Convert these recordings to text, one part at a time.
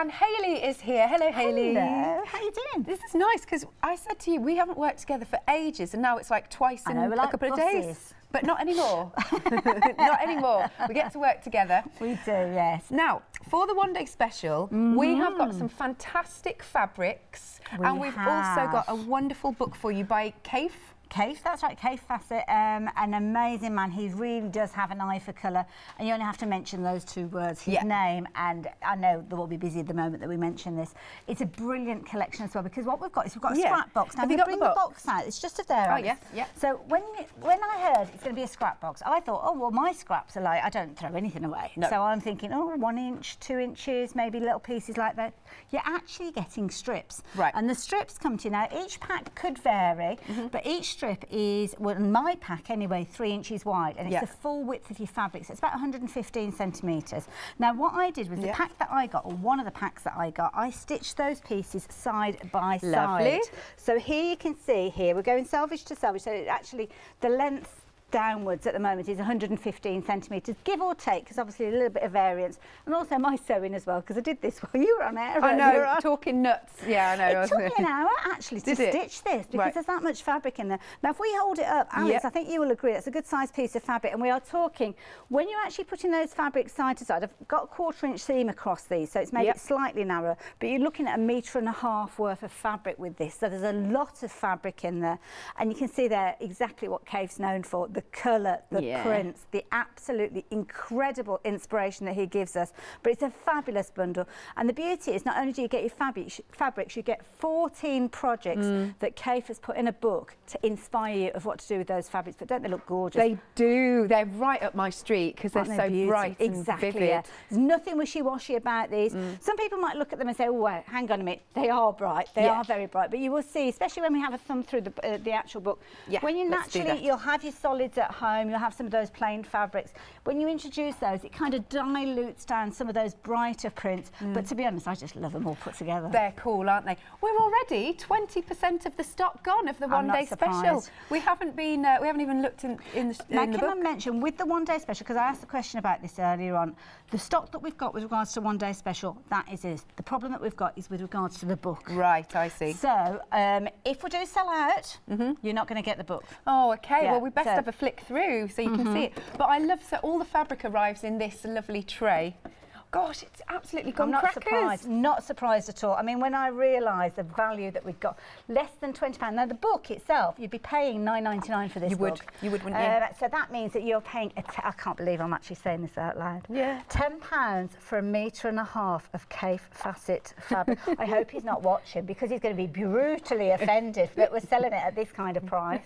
and Hayley is here. Hello, Hayley. Hello. How you doing? This is nice because I said to you, we haven't worked together for ages, and now it's like twice in know, a like couple of days. But not anymore. not anymore. We get to work together. We do, yes. Now, for the one day special, we have got mm-hmm. some fantastic fabrics, We and we've also got a wonderful book for you by Kaffe. Kaffe, that's right, Kaffe Fassett, um, an amazing man. He really does have an eye for colour, and you only have to mention those two words, his Yeah. name, and I know that we'll be busy at the moment that we mention this. It's a brilliant collection as well, because what we've got is we've got a Yeah. scrap box. Now, Have you got bring the the box? box out, it's just there. Oh, yeah, yeah. So when, you, when I heard it's going to be a scrap box, I thought, oh, well, my scraps are like, I don't throw anything away. No. So I'm thinking, oh, one inch, two inches, maybe little pieces like that. You're actually getting strips. Right. And the strips come to you now. Each pack could vary, Mm-hmm. but each strip is, well, in my pack anyway, three inches wide, and it's Yeah. the full width of your fabric. So it's about 115 centimetres. Now, what I did was the pack that I got, or one of the packs that I got, I stitched those pieces side by Lovely. side. So here you can see here, we're going selvage to selvage. So it actually, the length downwards at the moment is 115 centimetres, give or take, because obviously a little bit of variance. And also my sewing as well, because I did this while you were on air. I know, on. talking nuts. Yeah, I know. It took me an hour actually to it? stitch this because Right. there's that much fabric in there. Now, if we hold it up, Alex, Yep. I think you will agree it's a good sized piece of fabric. And we are talking, when you're actually putting those fabrics side to side, I've got a quarter inch seam across these, so it's made Yep. it slightly narrower, but you're looking at a metre and a half worth of fabric with this. So there's a lot of fabric in there. And you can see there exactly what Kaffe's known for, the colour, the Yeah. prints, the absolutely incredible inspiration that he gives us. But it's a fabulous bundle. And the beauty is not only do you get your fabric, fabrics, you get 14 projects Mm. that Kaffe has put in a book to inspire you of what to do with those fabrics. But don't they look gorgeous? They do. They're right up my street because they're so beautiful? bright exactly, and vivid. yeah. There's nothing wishy-washy about these. Mm. Some people might look at them and say, oh, well, hang on a minute, they are bright. They Yeah. are very bright. But you will see, especially when we have a thumb through the, uh, the actual book, Yeah, when you naturally, you'll have your solids at home, you'll have some of those plain fabrics. When you introduce those, it kind of dilutes down some of those brighter prints. Mm. But to be honest, I just love them all put together. They're cool, aren't they? We're already 20% of the stock gone of the I'm one not day special. We haven't been, uh, we haven't even looked in, in the, Now, in the can I mention, with the one day special, because I asked the question about this earlier on, the stock that we've got with regards to one day special, that is it. The problem that we've got is with regards to the book. Right, I see. So, um, if we do sell out, you're not going to get the book. Oh, okay. Yeah, well, we best so- have a flick through so you can see it. But I love so all the fabric arrives in this lovely tray. Gosh, it's absolutely gone I'm not crackers. surprised, not surprised at all. I mean, when I realised the value that we've got, less than £20. Now, the book itself, you'd be paying nine ninety nine for this You would. book. You would, wouldn't you? Uh, so that means that you're paying, a t- I can't believe I'm actually saying this out loud. Yeah. £10 for a metre and a half of Kaffe Fassett fabric. I hope he's not watching because he's going to be brutally offended that we're selling it at this kind of price.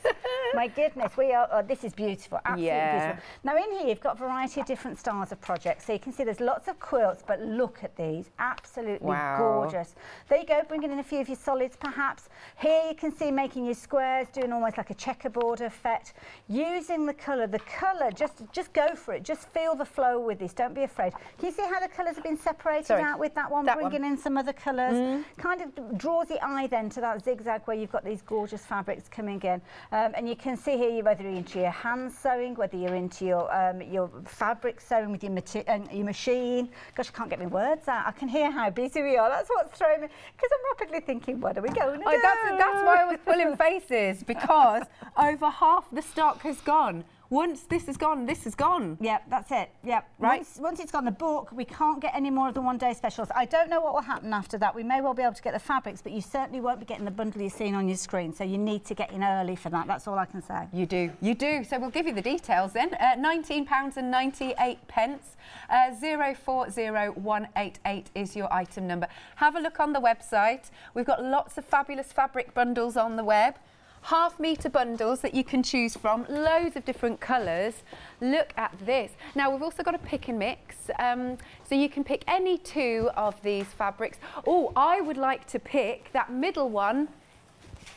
My goodness, we are, oh, this is beautiful, absolutely Yeah. beautiful. Now in here you've got a variety of different styles of projects. So you can see there's lots of quilts, but look at these, absolutely Wow. gorgeous. There you go, bringing in a few of your solids perhaps. Here you can see making your squares, doing almost like a checkerboard effect. Using the colour, the colour, just, just go for it. Just feel the flow with this, don't be afraid. Can you see how the colours have been separated Sorry, out with that one, that one. bringing in some other colours? Kind of draws the eye then to that zigzag where you've got these gorgeous fabrics coming in. Um, and you can see here whether you're into your hand sewing, whether you're into your um, your fabric sewing with your, uh, your machine. Gosh, I can't get my words out. I can hear how busy we are. That's what's throwing me. Because I'm rapidly thinking, what are we going to Oh, do? that's, that's why I was pulling faces because over half the stock has gone. Once this is gone, this is gone. Yep, that's it. Yep. Right. Once, once it's gone the book, we can't get any more of the one day specials. I don't know what will happen after that. We may well be able to get the fabrics, but you certainly won't be getting the bundle you're seeing on your screen. So you need to get in early for that. That's all I can say. You do, you do. So we'll give you the details then. Uh, £19 and 98 pence. Uh, 040188 is your item number. Have a look on the website. We've got lots of fabulous fabric bundles on the web. Half metre bundles that you can choose from, loads of different colours. Look at this. Now we've also got a pick and mix, um, so you can pick any two of these fabrics. Oh, I would like to pick that middle one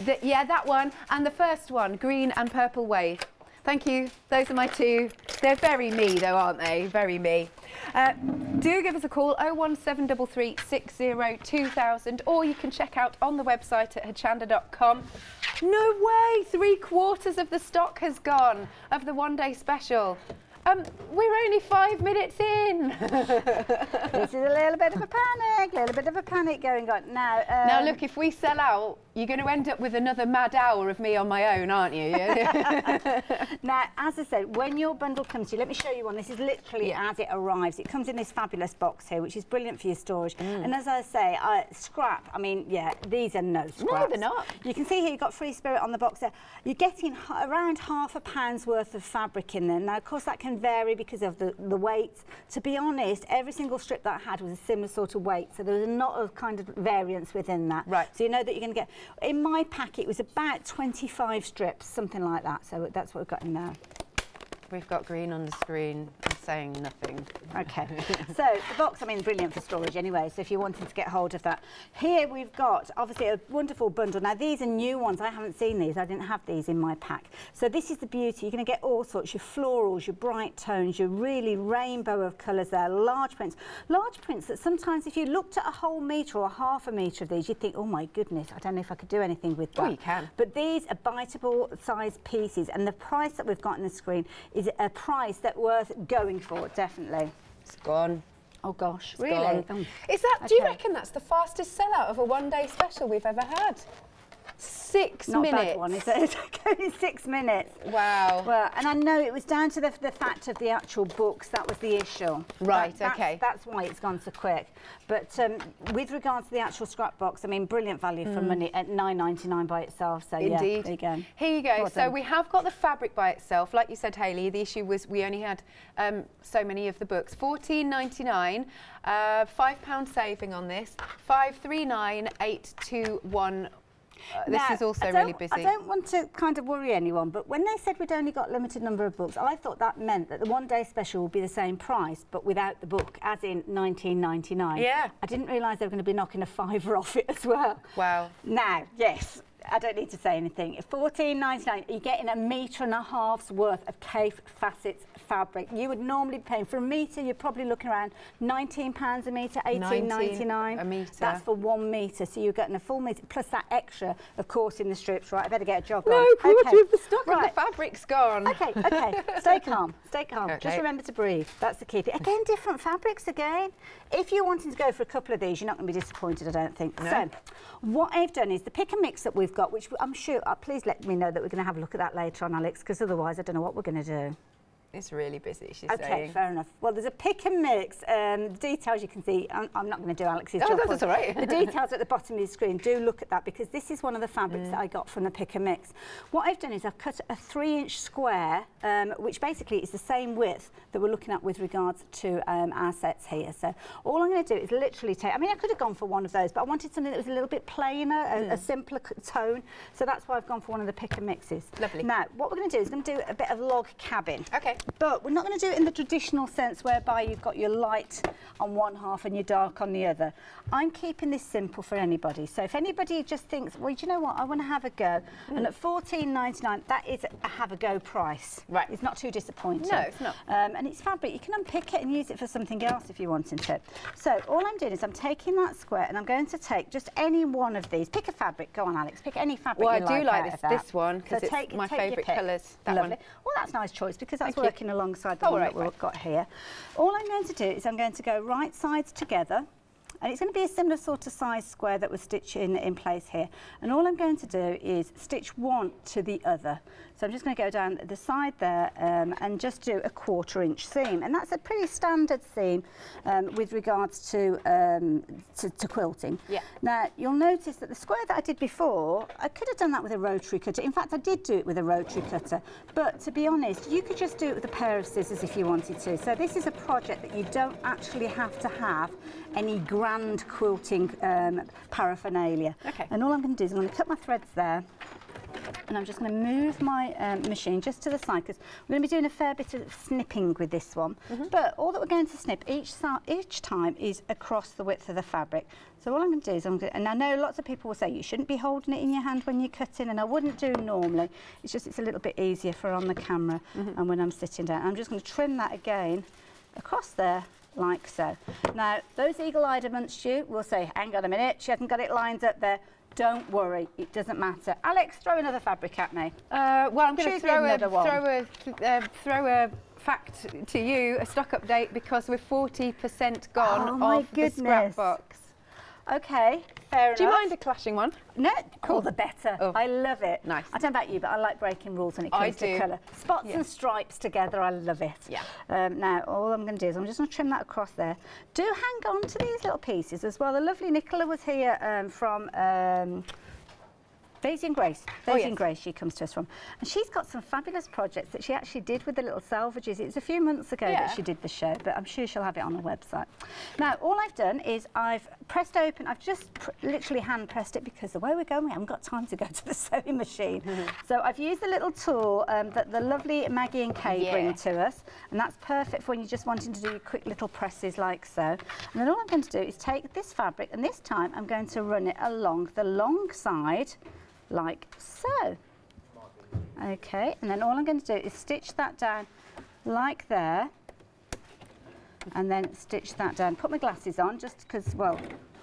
the, yeah, that one. And the first one, green and purple wave. Thank you. Those are my two. They're very me, though, aren't they? Very me. Uh, do give us a call, 01733 60 2000, or you can check out on the website at hochanda.com. No way! Three quarters of the stock has gone of the one day special. Um, we're only five minutes in. this is a little bit of a panic, a little bit of a panic going on. Now, um, now look, if we sell out, you're going to end up with another mad hour of me on my own, aren't you? now, as I said, when your bundle comes to you, let me show you one. This is literally yeah. as it arrives. It comes in this fabulous box here, which is brilliant for your storage. Mm. And as I say, uh, scrap, I mean, yeah, these are no scraps. No, they're not. You can see here you've got Free Spirit on the box there. You're getting around half a pound's worth of fabric in there. Now, of course, that can vary because of the, the weight. To be honest, every single strip that I had was a similar sort of weight. So there was a lot of kind of variance within that. Right. So you know that you're going to get, in my pack, it was about 25 strips, something like that. So that's what we've got in there. We've got green on the screen. I'm saying nothing. Okay. so the box, I mean, brilliant for storage anyway. So if you're wanting to get hold of that. Here we've got, obviously, a wonderful bundle. Now, these are new ones. I haven't seen these. I didn't have these in my pack. So this is the beauty. You're going to get all sorts, your florals, your bright tones, your really rainbow of colours there, large prints. Large prints that sometimes if you looked at a whole metre or a half a metre of these, you'd think, oh, my goodness, I don't know if I could do anything with that. Oh, you can. But these are biteable size pieces. And the price that we've got on the screen is it a price that worth going for, definitely. It's gone. Oh gosh, it's really? Gone. Oh. Is that? Okay. Do you reckon that's the fastest sellout of a one-day special we've ever had? Six Not minutes. Bad one, is it? only six minutes. Wow. Well, and I know it was down to the, the fact of the actual books. That was the issue. Right. That, okay. That's, that's, why it's gone so quick. But um, with regards to the actual scrap box, I mean, brilliant value mm. for money at nine ninety nine by itself. So Indeed. yeah, there you go. Here you go. so we have got the fabric by itself. Like you said, Hayley, the issue was we only had um, so many of the books. Fourteen ninety nine. Uh, five pound saving on this. Five three nine eight two one uh, this now, is also really busy. I don't want to kind of worry anyone, but when they said we'd only got limited number of books, I thought that meant that the one day special would be the same price, but without the book, as in 19.99. Yeah. I didn't realise they were going to be knocking a fiver off it as well. Wow. Now, yes, I don't need to say anything. 14.99, you're getting a metre and a half's worth of Kaffe Fassett's fabric. You would normally be paying for a metre, you're probably looking around £19 a metre, 18.99. a metre. That's for one metre, so you're getting a full metre, plus that extra, of course, in the strips. Right, I better get a jog no, on. No, okay. the stock right. the fabric's gone. Okay, okay, stay calm, stay calm. Okay. Just remember to breathe, that's the key thing. Again, different fabrics again. If you're wanting to go for a couple of these, you're not going to be disappointed, I don't think. No. So, what I've done is the pick and mix that we've got, which I'm sure, uh, please let me know that we're going to have a look at that later on, Alex, because otherwise I don't know what we're going to do. It's really busy, she's okay, saying. fair enough. Well, there's a pick and mix. Um, details you can see. I'm, I'm not going to do Alex's oh, job. that's all right. the details at the bottom of the screen. Do look at that because this is one of the fabrics mm. that I got from the pick and mix. What I've done is I've cut a three-inch square, um, which basically is the same width that we're looking at with regards to um, our sets here. So all I'm going to do is literally take. I mean, I could have gone for one of those, but I wanted something that was a little bit plainer, mm. a, a, simpler tone. So that's why I've gone for one of the pick and mixes. Lovely. Now, what we're going to do is going to do a bit of log cabin. Okay. But we're not going to do it in the traditional sense whereby you've got your light on one half and your dark on the other. I'm keeping this simple for anybody. So if anybody just thinks, well, do you know what, I want to have a go, mm. and at 14.99, that is a have a go price. Right. It's not too disappointing. No, it's not. Um, and it's fabric. You can unpick it and use it for something else if you wanted to. So all I'm doing is I'm taking that square and I'm going to take just any one of these. Pick a fabric. Go on, Alex. Pick any fabric well, I do like, like this, this one because so it's take, my favourite colours. That Lovely. one. Well, that's a nice choice because that's Thank working alongside the oh, one right, that we've got here. All I'm going to do is I'm going to go right sides together and it's going to be a similar sort of size square that we're stitching in place here. And all I'm going to do is stitch one to the other. So I'm just going to go down the side there um, and just do a quarter inch seam. And that's a pretty standard seam um, with regards to, um, to, to, quilting. Yeah. Now, you'll notice that the square that I did before, I could have done that with a rotary cutter. In fact, I did do it with a rotary cutter. But to be honest, you could just do it with a pair of scissors if you wanted to. So this is a project that you don't actually have to have any grand quilting um, paraphernalia. Okay. And all I'm going to do is I'm going to cut my threads there and I'm just going to move my um, machine just to the side because we're going to be doing a fair bit of snipping with this one. Mm -hmm. But all that we're going to snip each each time is across the width of the fabric. So all I'm going to do is, I'm going to, and I know lots of people will say you shouldn't be holding it in your hand when you're cutting, and I wouldn't do normally. It's just it's a little bit easier for on the camera mm -hmm. and when I'm sitting down. I'm just going to trim that again across there like so. Now, those eagle-eyed amongst you will say, hang on a minute, she hasn't got it lined up there. Don't worry, it doesn't matter. Alex, throw another fabric at me. Uh, well, I'm going to throw a, throw a, uh, throw a fact to you, a stock update because we're 40% gone Oh, my off the goodness. Okay, fair Do you mind a clashing one? No, all the better. Oh. I love it. Nice. I don't know about you, but I like breaking rules when it comes to colour. Spots Yeah. and stripes together, I love it. Yeah. Um, now, all I'm going to do is I'm just going to trim that across there. Do hang on to these little pieces as well. The lovely Nicola was here um, from... Um, Daisy and Grace. Oh, yes. and Grace, she comes to us from. And she's got some fabulous projects that she actually did with the little selvages. It was a few months ago Yeah. that she did the show, but I'm sure she'll have it on the website. Now, all I've done is I've pressed open, I've just literally hand pressed it because the way we're going, we haven't got time to go to the sewing machine. so I've used the little tool um, that the lovely Maggie and Kay Yeah. bring to us, and that's perfect for when you're just wanting to do quick little presses like so. And then all I'm going to do is take this fabric, and this time I'm going to run it along the long side like so. Okay, and then all I'm going to do is stitch that down like there, and then stitch that down. Put my glasses on just because, well,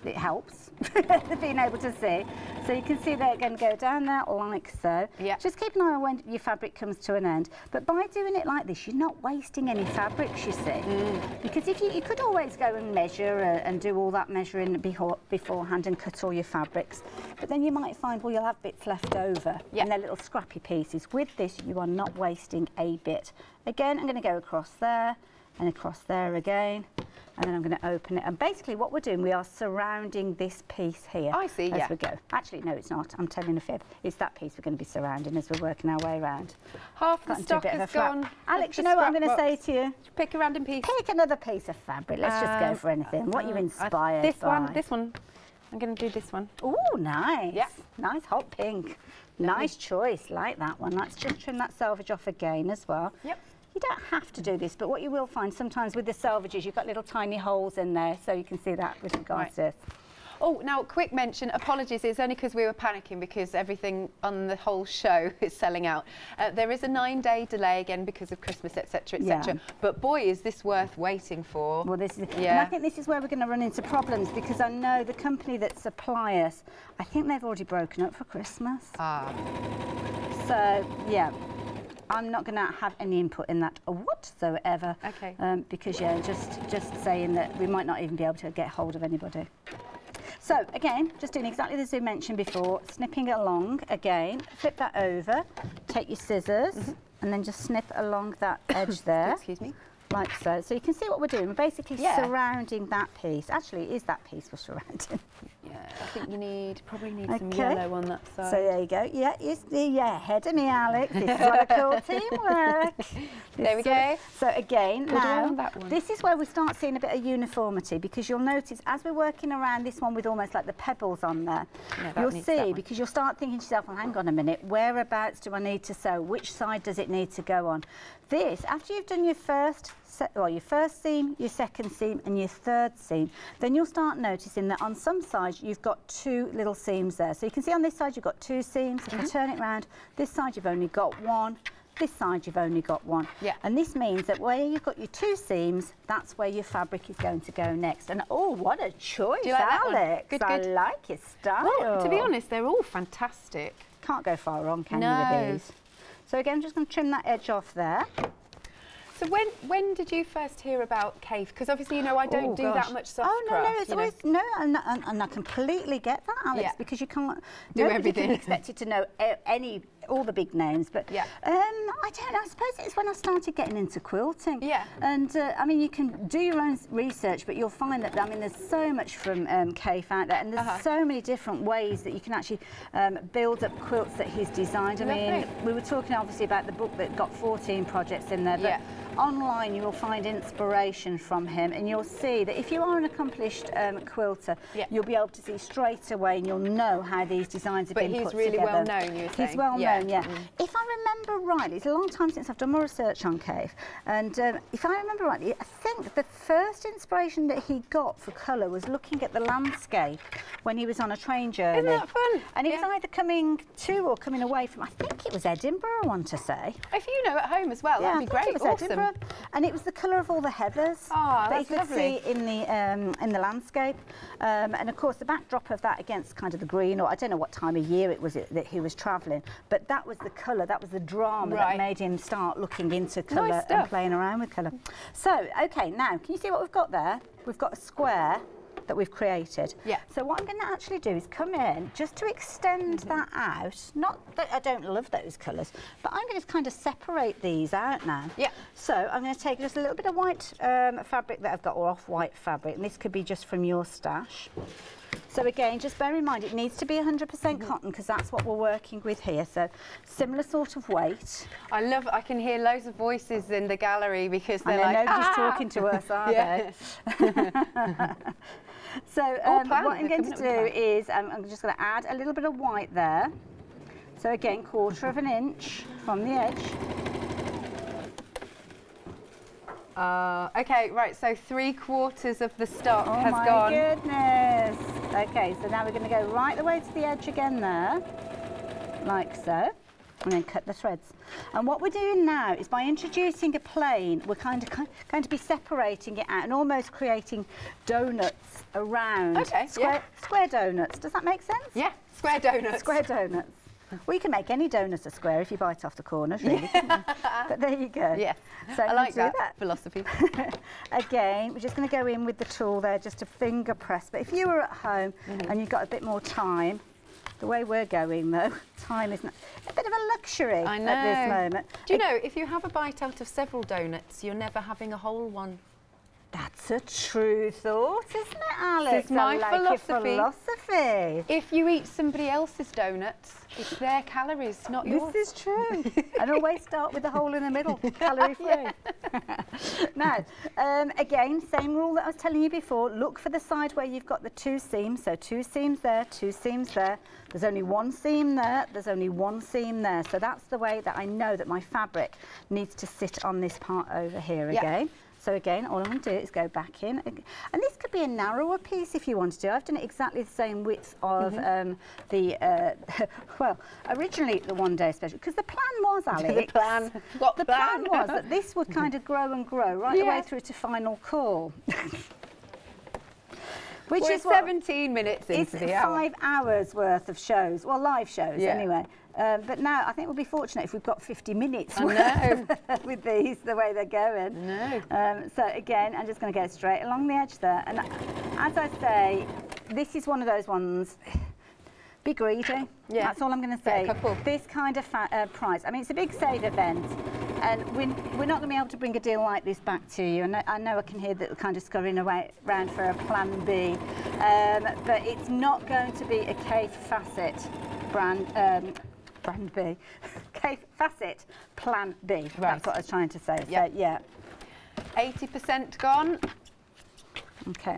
it helps being able to see. So you can see they're going to go down there like so. Yeah. Just keep an eye on when your fabric comes to an end. But by doing it like this, you're not wasting any fabrics, you see. Because if you, you could always go and measure uh, and do all that measuring beforehand and cut all your fabrics. But then you might find, well, you'll have bits left over Yeah. and they're little scrappy pieces. With this, you are not wasting a bit. Again, I'm going to go across there and across there again. And then I'm going to open it. And basically what we're doing, we are surrounding this piece here. I see, as yeah. we go. Actually, no, it's not. I'm telling a fib. It's that piece we're going to be surrounding as we're working our way around. Half the Got into a stock bit of a has gone. Alex, you know what I'm going to say to you? Pick a random piece. Pick another piece of fabric. Let's just go Um, for anything. What you uh, inspired This by? one, this one. I'm going to do this one. Oh, nice. Yeah. Nice hot pink. Nice choice. Like that one. Let's just trim that selvage off again as well. Yep. You don't have to do this, but what you will find sometimes with the selvages, you've got little tiny holes in there, so you can see that with regards Right. to this. Oh, now quick mention. Apologies, it's only because we were panicking because everything on the whole show is selling out. Uh, there is a nine-day delay again because of Christmas, etc., etc. Yeah. But boy, is this worth waiting for. Well, this is, and I think this is where we're going to run into problems because I know the company that supply us, I think they've already broken up for Christmas. Ah, So, yeah, I'm not going to have any input in that whatsoever. Okay. Um, because, yeah, just, just saying that we might not even be able to get hold of anybody. So, again, just doing exactly as we mentioned before, snipping along again, flip that over, take your scissors, and then just snip along that edge there, excuse me. Like so. So you can see what we're doing. We're basically Yeah. surrounding that piece. Actually, it is that piece we're surrounding. Yeah, I think you need probably need some yellow on that side. So there you go. Yeah, you see, yeah, ahead of me, Alex. This is what I call teamwork. There we go. So again, We'll now on that one. this is where we start seeing a bit of uniformity because you'll notice as we're working around this one with almost like the pebbles on there, Yeah, you'll see because you'll start thinking to yourself, well, hang on a minute, whereabouts do I need to sew? Which side does it need to go on? This, after you've done your first, well, your first seam, your second seam, and your third seam, then you'll start noticing that on some sides you've got two little seams there. So you can see on this side you've got two seams. If Mm-hmm. I turn it round, this side you've only got one. This side you've only got one. Yeah. And this means that where you've got your two seams, that's where your fabric is going to go next. And oh, what a choice, like? Alex. Good, I good. like your style. well, to be honest, they're all fantastic. Can't go far wrong, can you, with these? So again, I'm just going to trim that edge off there. So when when did you first hear about Kaffe? Because obviously, you know, I don't Oh, do gosh. that much soft Oh no, no, it's you know. always no, and, and, and I completely get that, Alex, Yeah. because you can't Do everything. can expect you to know any all the big names. But Yeah. um, I don't know. I suppose it's when I started getting into quilting. Yeah. And uh, I mean, you can do your own research, but you'll find that I mean, there's so much from um, Kaffe out there, and there's Uh-huh. so many different ways that you can actually um, build up quilts that he's designed. I mean, we were talking obviously about the book that got 14 projects in there, but Yeah. Online you will find inspiration from him and you'll see that if you are an accomplished um, quilter Yeah. you'll be able to see straight away and you'll know how these designs have But been he's put really together. well known, you He's saying. well Yeah. known, yeah. Mm. If I remember rightly, it's a long time since I've done more research on Kaffe and um, if I remember rightly, I think the first inspiration that he got for colour was looking at the landscape when he was on a train journey. Isn't that fun? And he was either coming to or coming away from, I think it was Edinburgh, I want to say. If you know at home as well, Yeah, that'd be great. Awesome. Edinburgh. And it was the colour of all the heathers Ah, that you could lovely. see in the um, in the landscape. Um, and of course, the backdrop of that against kind of the green, or I don't know what time of year it was that he was travelling, but that was the colour, that was the drama Right. that made him start looking into colour and playing around with colour. So, okay, now can you see what we've got there? We've got a square that we've created. Yeah. So what I'm going to actually do is come in just to extend that out. Not that I don't love those colours, but I'm going to kind of separate these out now. Yeah. So I'm going to take just a little bit of white um, fabric that I've got, or off-white fabric, and this could be just from your stash. So again, just bear in mind, it needs to be 100% cotton because that's what we're working with here. So similar sort of weight. I love. I can hear loads of voices in the gallery because they're like, nobody's "Ah!" talking to us, are they? So um, planned, what I'm going to do is um, I'm just going to add a little bit of white there. So again, quarter of an inch from the edge. Uh, okay, right. So three quarters of the stock Oh has my gone. goodness. Okay, so now we're going to go right the way to the edge again there, like so, and then cut the threads. And what we're doing now is by introducing a plane, we're kind of going to be separating it out and almost creating donuts around. Okay, Square, yeah. square donuts. Does that make sense? Yeah, square donuts. Square donuts. Well, you can make any donut a square if you bite off the corners, really. couldn't but there you go. Yeah, So I like gonna that, philosophy. Again, we're just going to go in with the tool there, just a finger press. But if you were at home Mm-hmm. and you've got a bit more time, the way we're going though, time is not, a bit of a luxury at this moment. Do you know if you have a bite out of several donuts, you're never having a whole one? That's a true thought, isn't it, Alex? is my like philosophy. philosophy. If you eat somebody else's donuts, it's their calories, not yours. This is true. and always start with the hole in the middle, calorie free. now, um, again, same rule that I was telling you before. Look for the side where you've got the two seams. So two seams there, two seams there. There's only one seam there. There's only one seam there. So that's the way that I know that my fabric needs to sit on this part over here again. So again, all I'm going to do is go back in. And this could be a narrower piece if you want to do. I've done it exactly the same width of Mm-hmm. um, the, uh, well, originally the one day special, because the plan was, Alex. the plan. What the plan? plan was that this would kind of grow and grow right the way through to final call. Which We're is what, 17 minutes it's into the hour. five hours worth of shows, well, live shows Yeah. anyway. Um, but now I think we'll be fortunate if we've got 50 minutes with these, the way they're going. No. Um, so again, I'm just going to go straight along the edge there. And as I say, this is one of those ones. Be greedy. Yeah. That's all I'm going to say. This kind of uh, price. I mean, it's a big save event, and we're, not going to be able to bring a deal like this back to you. And I, know I can hear that kind of scurrying away around for a plan B, um, but it's not going to be a Kaffe Fassett brand. Um, Brand B, Kaffe Fassett Plan B. Right. That's what I was trying to say. Yep. So yeah, 80% gone. Okay.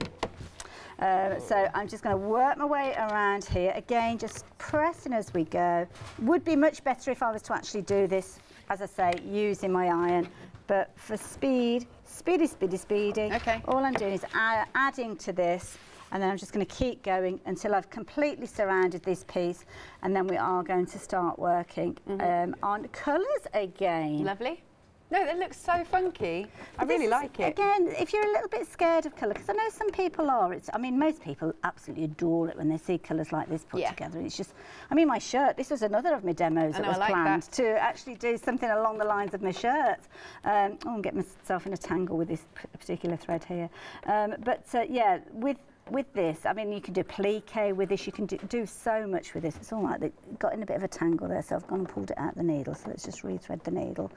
Uh, so I'm just going to work my way around here. Again, just pressing as we go. Would be much better if I was to actually do this, as I say, using my iron. But for speed, speedy, speedy, speedy, Okay. all I'm doing is adding to this and then I'm just going to keep going until I've completely surrounded this piece and then we are going to start working um, on colours again. Lovely. No, that looks so funky. I But really like it. Again, if you're a little bit scared of colour, because I know some people are. It's, I mean, most people absolutely adore it when they see colours like this put Yeah. together. It's just, I mean, my shirt. This was another of my demos I that know, was like planned that. to actually do something along the lines of my shirt. Um, oh, and get myself in a tangle with this particular thread here. Um, but uh, yeah, with with this, I mean, you can do appliqué with this. You can do, do so much with this. It's all right. It got in a bit of a tangle there, so I've gone and pulled it out the needle. So let's just rethread the needle,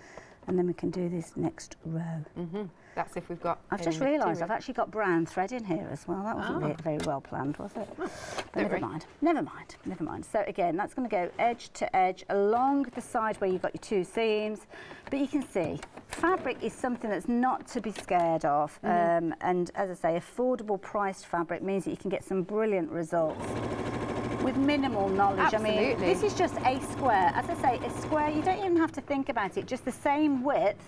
and then we can do this next row. hmm That's if we've got. I've just realised. I've actually got brown thread in here as well. That wasn't ve- very well planned, was it? But don't never worry. mind. Never mind. Never mind. So again, that's going to go edge to edge along the side where you've got your two seams. But you can see, fabric is something that's not to be scared of. Mm-hmm. Um, and as I say, affordable priced fabric means that you can get some brilliant results with minimal knowledge. I mean, Absolutely. this is just a square. As I say, a square, you don't even have to think about it, just the same width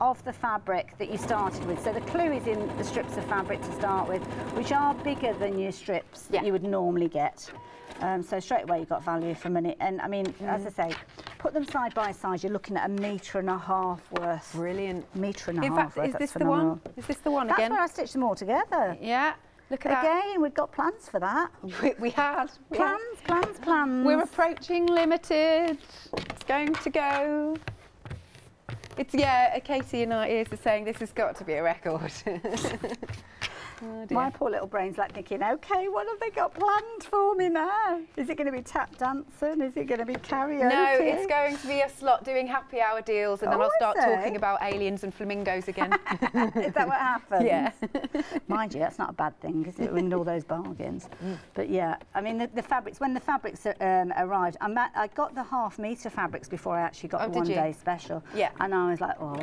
of the fabric that you started with. So the clue is in the strips of fabric to start with, which are bigger than your strips that you would normally get. Um, so straight away you've got value for money. And I mean, as I say, put them side by side, you're looking at a metre and a half worth. Brilliant. Metre and a In half fact, worth. is that's this the one? Is this the one That's again? where I stitched them all together. Yeah. Look at that. Again, we've got plans for that. that. We, we we had. Plans, plans, plans. We're approaching limited. It's going to go. It's yeah. Katie in our ears are saying this has got to be a record. oh. My poor little brain's like thinking, okay, what have they got planned for me now? Is it going to be tap dancing? Is it going to be karaoke? no, it's going to be a slot doing happy hour deals, and then Oh, I'll start talking about aliens and flamingos again. Is that what happens? yeah. Mind you, that's not a bad thing, is it? With all those bargains. Mm. But yeah, I mean, the, the fabrics, when the fabrics um, arrived, I, met, I got the half metre fabrics before I actually got Oh, the one you? day special. Yeah. And I was like, oh.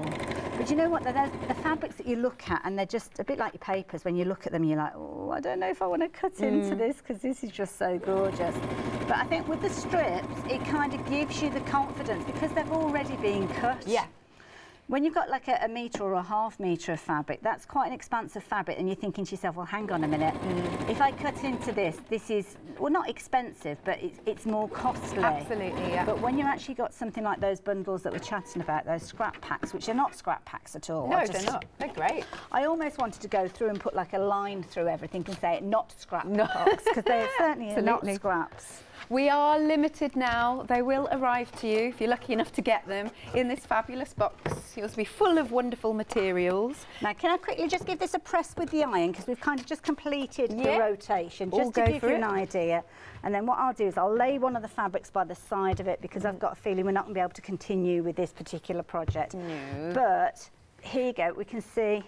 But you know what? The fabrics that you look at, and they're just a bit like your papers. When you look at them, you're like, oh, I don't know if I want to cut Mm. into this because this is just so gorgeous. But I think with the strips, it kind of gives you the confidence because they've already been cut. Yeah. When you've got like a, a metre or a half metre of fabric, that's quite an expansive fabric, and you're thinking to yourself, well, hang on a minute. Mm. If I cut into this, this is, well, not expensive, but it's, it's more costly. Absolutely. Yeah. But when you've actually got something like those bundles that we're chatting about, those scrap packs, which are not scrap packs at all. no, I they're not. They're great. I almost wanted to go through and put like a line through everything and say not scrap No. packs, because they're certainly not scraps. We are limited now. They will arrive to you if you're lucky enough to get them in this fabulous box. Yours will be full of wonderful materials. Now, can I quickly just give this a press with the iron because we've kind of just completed the Yeah. rotation, All just to go give for you it. an idea. And then what I'll do is I'll lay one of the fabrics by the side of it because I've got a feeling we're not going to be able to continue with this particular project. No. But here you go. We can see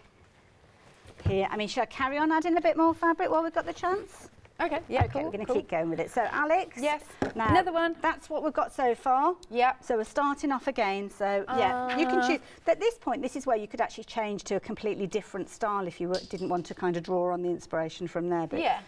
here. I mean, should I carry on adding a bit more fabric while we've got the chance? Okay, yeah, okay, cool, we're going to cool. keep going with it. So, Alex. Yes. Now, Another one. That's what we've got so far. Yeah. So we're starting off again. So yeah, you can Uh. choose. At this point, this is where you could actually change to a completely different style if you didn't want to kind of draw on the inspiration from there. But Yeah,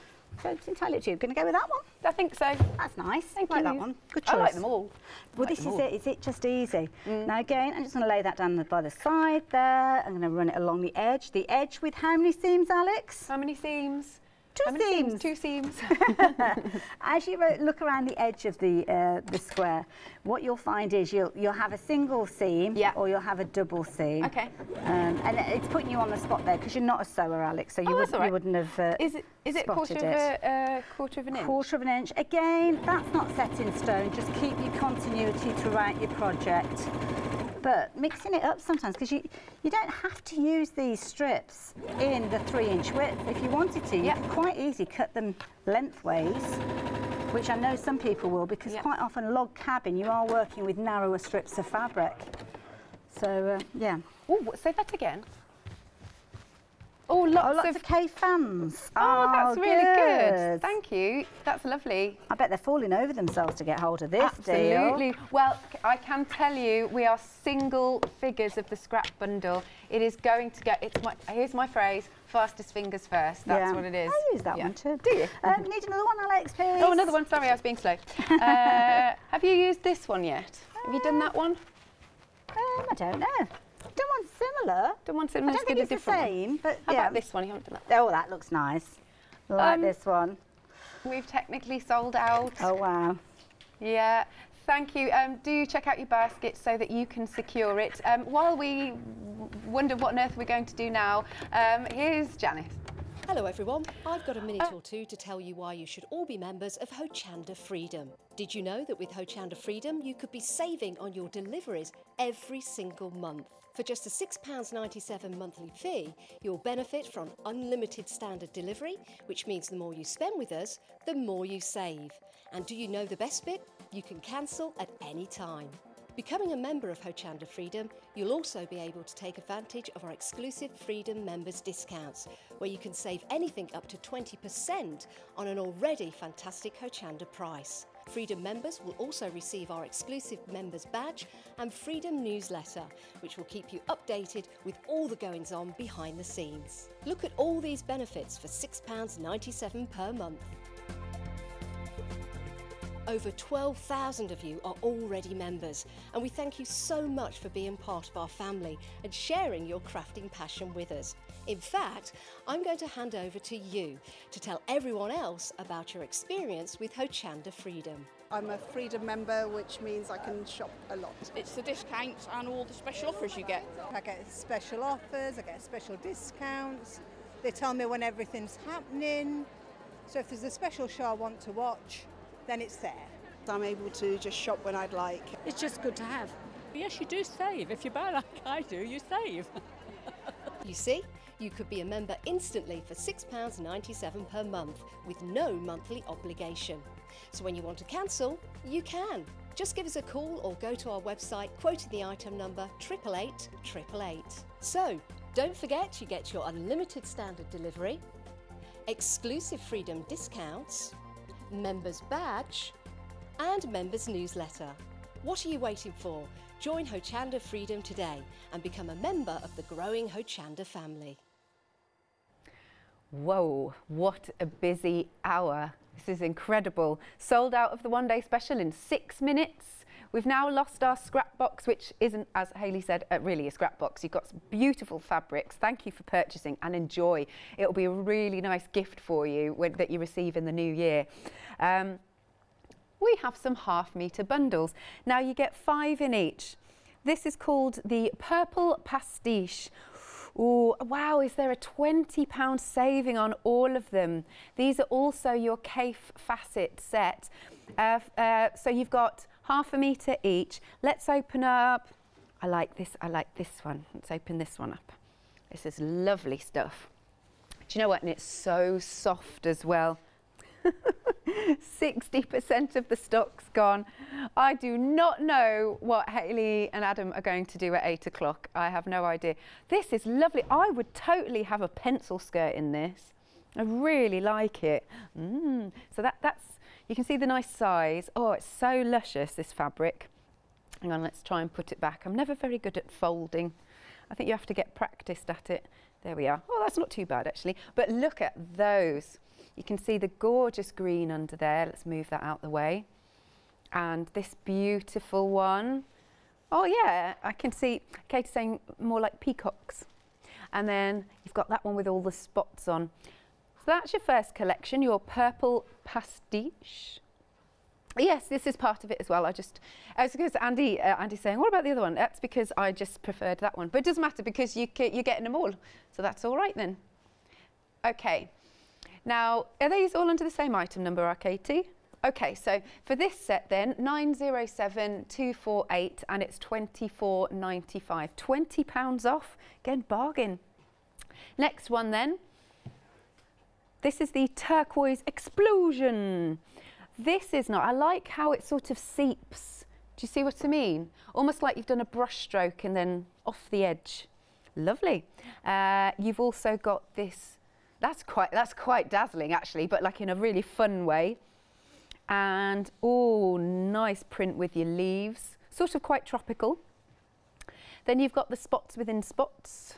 So it's entirely up to you. Going to go with that one. I think so. That's nice. Thank like you. that one. Good choice. I like them all. Well, like this is all. Mm. it. Is it just easy? Now again, I'm just going to lay that down by the side there. I'm going to run it along the edge. The edge with how many seams, Alex? How many seams? Two many seams. Two seams. As you look around the edge of the uh, the square, what you'll find is you'll you'll have a single seam Yeah. or you'll have a double seam. okay. Um, and it's putting you on the spot there because you're not a sewer, Alex, so you, Oh, would, right. you wouldn't have. Uh, Is it is it quarter of it. a uh, quarter of an inch? Quarter of an inch. Again, that's not set in stone. Just keep your continuity throughout your project. But mixing it up sometimes because you you don't have to use these strips in the three inch width. If you wanted to, you Yeah. could quite easily cut them lengthways, which I know some people will because Yeah. quite often log cabin you are working with narrower strips of fabric. So uh, yeah. Oh, say that again. Oh, lots, Oh, lots of. of Kaffe fans. oh, that's really good. good. Thank you. That's lovely. I bet they're falling over themselves to get hold of this deal. Absolutely. Well, I can tell you, we are single figures of the scrap bundle. It is going to get. It's my. Here's my phrase: fastest fingers first. That's Yeah. what it is. I use that Yeah. one too. Do you? Um, need another one, Alex, please? Oh, another one. Sorry, I was being slow. Uh, have you used this one yet? Have you done that one? Um, I don't know. Done one similar. Done I don't Let's think get a it's the different same, but How yeah. about this one? You haven't done that. Oh, that looks nice. Like Um, this one. We've technically sold out. Oh, wow. Yeah. Thank you. Um, do check out your basket so that you can secure it. Um, while we wonder what on earth we're going to do now, um, here's Janice. Hello everyone, I've got a minute or two to tell you why you should all be members of Hochanda Freedom. Did you know that with Hochanda Freedom you could be saving on your deliveries every single month? For just a £6.97 monthly fee, you'll benefit from unlimited standard delivery, which means the more you spend with us, the more you save. And do you know the best bit? You can cancel at any time. Becoming a member of Hochanda Freedom, you'll also be able to take advantage of our exclusive Freedom members discounts, where you can save anything up to 20% on an already fantastic Hochanda price. Freedom members will also receive our exclusive members badge and Freedom newsletter, which will keep you updated with all the goings on behind the scenes. Look at all these benefits for £6.97 per month. Over 12,000 of you are already members, and we thank you so much for being part of our family and sharing your crafting passion with us. In fact, I'm going to hand over to you to tell everyone else about your experience with Hochanda Freedom. I'm a Freedom member, which means I can shop a lot. It's the discounts and all the special offers you get. I get special offers, I get special discounts. They tell me when everything's happening. So if there's a special show I want to watch, then it's there. I'm able to just shop when I'd like. It's just good to have. Yes, you do save. If you buy like I do, you save. You see, you could be a member instantly for £6.97 per month with no monthly obligation. So when you want to cancel, you can. Just give us a call or go to our website quoting the item number 888 888. So don't forget you get your unlimited standard delivery, exclusive freedom discounts, members badge, and members newsletter. What are you waiting for? Join Hochanda Freedom today and become a member of the growing Hochanda family. Whoa, what a busy hour. This is incredible. Sold out of the one day special in six minutes. We've now lost our scrap box, which isn't, as Hayley said, really a scrap box. You've got some beautiful fabrics. Thank you for purchasing and enjoy. It'll be a really nice gift for you when, that you receive in the new year. Um, we have some half metre bundles. Now you get five in each. This is called the Purple Pastiche. Ooh, wow, is there a £20 saving on all of them? These are also your Kaffe Fassett set. Uh, uh, so you've got half a metre each. Let's open up. I like this, I like this one. Let's open this one up. This is lovely stuff. Do you know what? And it's so soft as well. 60% of the stock's gone. I do not know what Hayley and Adam are going to do at eight o'clock. I have no idea. This is lovely. I would totally have a pencil skirt in this. I really like it. Mm. So that, that's, you can see the nice size. Oh, it's so luscious, this fabric. Hang on, let's try and put it back. I'm never very good at folding. I think you have to get practiced at it. There we are. Oh, that's not too bad actually. But look at those. You can see the gorgeous green under there. Let's move that out the way. And this beautiful one. Oh yeah, I can see Kate saying more like peacocks. And then you've got that one with all the spots on. So that's your first collection, your purple pastiche. Yes, this is part of it as well. I just, as because Andy, uh, Andy's saying, what about the other one? That's because I just preferred that one. But it doesn't matter because you, you're getting them all. So that's all right then. Okay. Now, are these all under the same item number, Katie? Okay, so for this set then, 907248 and it's 24.95. 20 pounds off. Again, bargain. Next one then. This is the turquoise explosion. This is not, I like how it sort of seeps. Do you see what I mean? Almost like you've done a brush stroke and then off the edge. Lovely. Uh, you've also got this that's quite, that's quite dazzling actually, but like in a really fun way. And, oh, nice print with your leaves. Sort of quite tropical. Then you've got the spots within spots.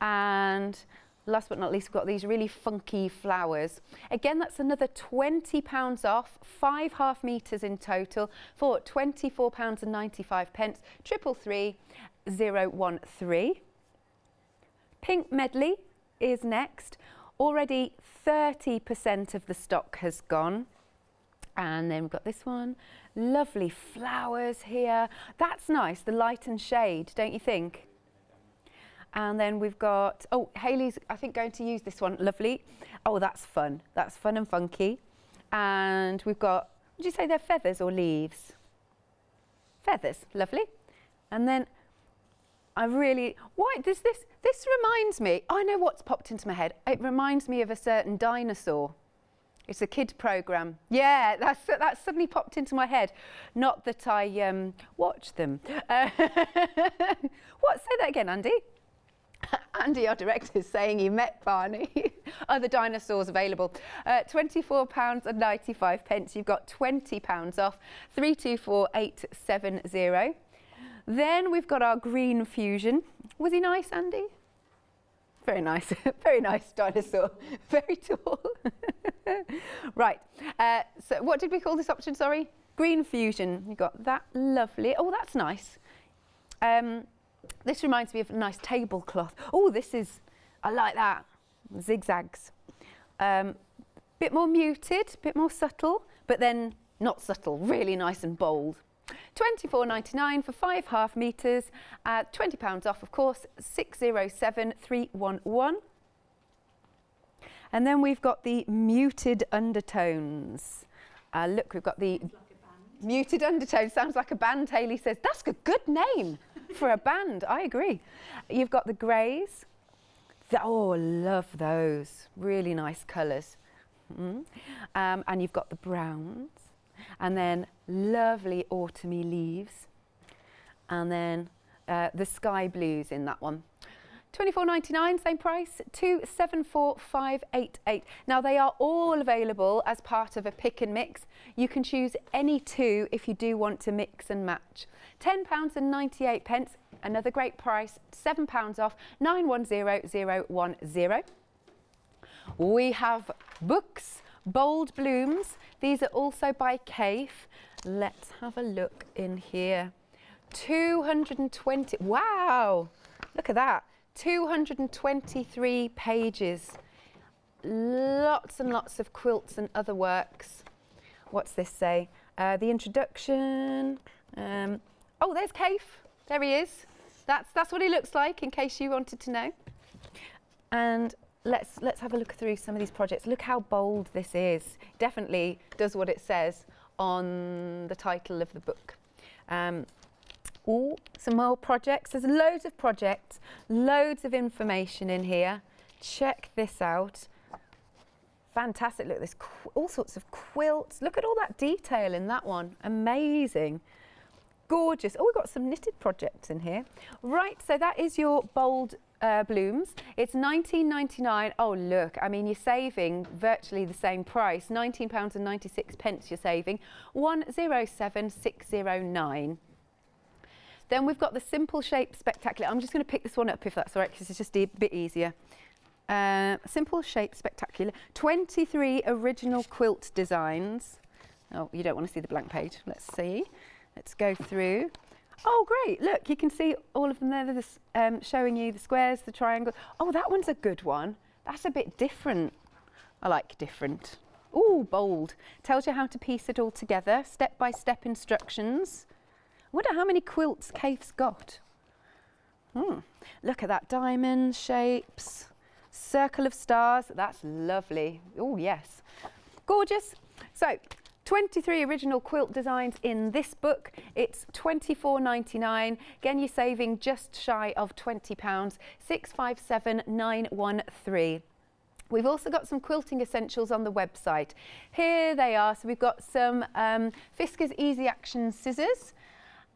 And last but not least, we've got these really funky flowers. Again, that's another £20 off, five half metres in total for twenty four pounds and ninety five pence, triple three zero one three. Pink medley, is next. Already 30% of the stock has gone. And then we've got this one. Lovely flowers here. That's nice, the light and shade, don't you think? And then we've got, oh, Hayley's, I think, going to use this one. Lovely. Oh, that's fun. That's fun and funky. And we've got, would you say they're feathers or leaves? Feathers. Lovely. And then I really, why does this, this reminds me, I know what's popped into my head. It reminds me of a certain dinosaur. It's a kid program. Yeah, that's, that suddenly popped into my head. Not that I um, watch them. Uh, what, say that again, Andy? Andy, our director, is saying he met Barney. Other dinosaurs available. Uh, £24.95. pence. You've got £20 off. 324870. Then we've got our green fusion. Was he nice, Andy? Very nice, very nice dinosaur, very tall. right, uh, so what did we call this option, sorry? Green fusion, you got that lovely, oh that's nice. Um, this reminds me of a nice tablecloth. Oh, this is, I like that, zigzags. Um, bit more muted, bit more subtle, but then not subtle, really nice and bold. 24.99 for five half metres, uh, £20 off, of course, 607311. And then we've got the muted undertones. Uh, look, we've got the muted undertones. Sounds like a band, Hayley says. That's a good name for a band. I agree. You've got the greys. Oh, love those. Really nice colours. Mm. Um, and you've got the browns. And then lovely autumny leaves. And then uh, the sky blues in that one. 24.99, same price, 274588. Now they are all available as part of a pick and mix. You can choose any two if you do want to mix and match. £10 and 98 pence, another great price, £7 off, 910010. We have books, Bold Blooms. These are also by Kaffe. Let's have a look in here. 220, wow, look at that. 223 pages. Lots and lots of quilts and other works. What's this say? Uh, the introduction. Um, oh, there's Kaffe. There he is. That's, that's what he looks like, in case you wanted to know. And let's, let's have a look through some of these projects. Look how bold this is. Definitely does what it says on the title of the book. Um, Oh, some more projects. There's loads of projects, loads of information in here. Check this out. Fantastic. Look, there's all sorts of quilts. Look at all that detail in that one. Amazing. Gorgeous. Oh, we've got some knitted projects in here. Right, so that is your bold uh, blooms. It's 19.99. Oh, look, I mean, you're saving virtually the same price. £19 and 96 pence you're saving. 107609. Then we've got the Simple Shape Spectacular. I'm just going to pick this one up if that's all right, because it's just a bit easier. Uh, simple Shape Spectacular. 23 original quilt designs. Oh, you don't want to see the blank page. Let's see. Let's go through. Oh, great. Look, you can see all of them there. They're um, showing you the squares, the triangles. Oh, that one's a good one. That's a bit different. I like different. Oh, bold. Tells you how to piece it all together. Step-by-step -step instructions wonder how many quilts Kaffe's got. Hmm. Look at that, diamond shapes, circle of stars. That's lovely. Oh, yes. Gorgeous. So, 23 original quilt designs in this book. It's 24.99. Again, you're saving just shy of £20. 657913. We've also got some quilting essentials on the website. Here they are. So we've got some um, Easy Action scissors.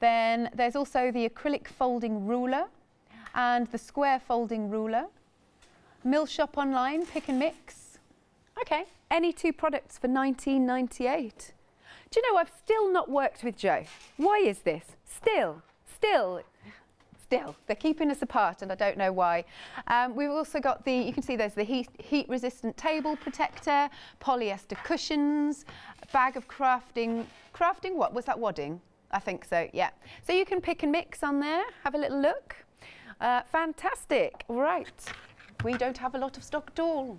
Then there's also the acrylic folding ruler and the square folding ruler. Mill Shop Online, pick and mix. Okay, any two products for 19.98. Do you know, I've still not worked with Joe. Why is this? Still, still, still. They're keeping us apart and I don't know why. Um, we've also got the, you can see there's the heat, heat resistant table protector, polyester cushions, bag of crafting, crafting what? Was that wadding? I think so, yeah. So you can pick and mix on there, have a little look. Uh, fantastic, right. We don't have a lot of stock at all.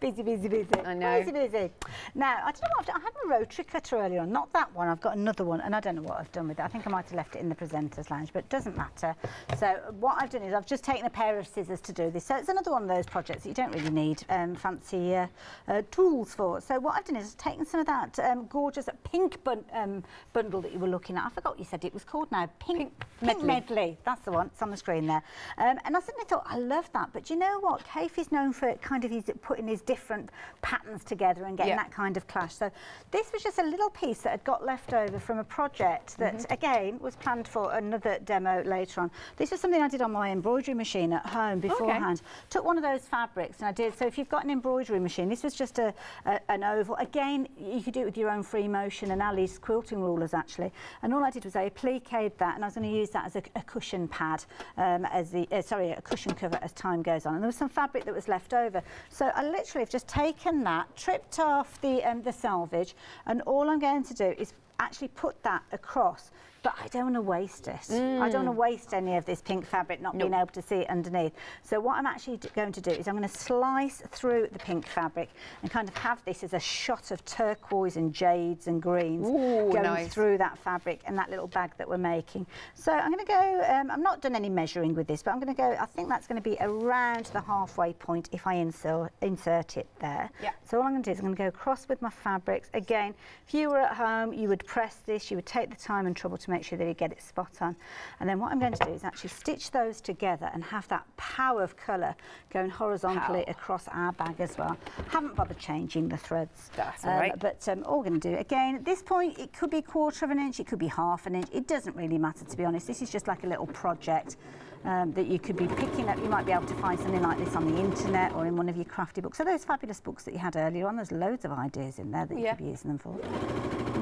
Busy, busy, busy. I know. Busy, busy. Now, I don't know what I've done. I had a rotary cutter earlier on. Not that one. I've got another one, and I don't know what I've done with it. I think I might have left it in the presenter's lounge, but it doesn't matter. So what I've done is I've just taken a pair of scissors to do this. So it's another one of those projects that you don't really need um, fancy uh, uh, tools for. So what I've done is I've taken some of that um, gorgeous pink bun um, bundle that you were looking at. I forgot you said it was called now. Pink, pink, pink medley. medley. That's the one. It's on the screen there. Um, and I suddenly thought, I love that. But you know what? Kaffe is known for kind of his putting his different patterns together and getting that kind of clash. So this was just a little piece that had got left over from a project that, mm -hmm. again, was planned for another demo later on. This was something I did on my embroidery machine at home beforehand. Okay. Took one of those fabrics and I did, so if you've got an embroidery machine, this was just a, a, an oval. Again, you could do it with your own free motion and Ali's quilting rulers, actually. And all I did was I appliqued that and I was going to use that as a, a cushion pad, um, as the, uh, sorry, a cushion cover as time goes on. And there was some fabric that was left over. So I literally have just taken that, tripped off the, um, the selvage, and all I'm going to do is actually put that across but I don't want to waste it. Mm. I don't want to waste any of this pink fabric not nope. being able to see it underneath. So what I'm actually going to do is I'm going to slice through the pink fabric and kind of have this as a shot of turquoise and jades and greens Ooh, going nice. through that fabric and that little bag that we're making. So I'm going to go, um, I'm not done any measuring with this, but I'm going to go, I think that's going to be around the halfway point if I insert, insert it there. Yeah. So all I'm going to do is I'm going to go across with my fabrics. Again, if you were at home, you would press this, you would take the time and trouble to make sure that you get it spot on. And then what I'm going to do is actually stitch those together and have that power of colour going horizontally across our bag as well. Haven't bothered changing the threads. That's um, right. But um, all we're going to do, again, at this point, it could be a quarter of an inch, it could be half an inch. It doesn't really matter, to be honest. This is just like a little project. Um, that you could be picking up. You might be able to find something like this on the internet or in one of your crafty books. So those fabulous books that you had earlier on, there's loads of ideas in there that yeah. you could be using them for.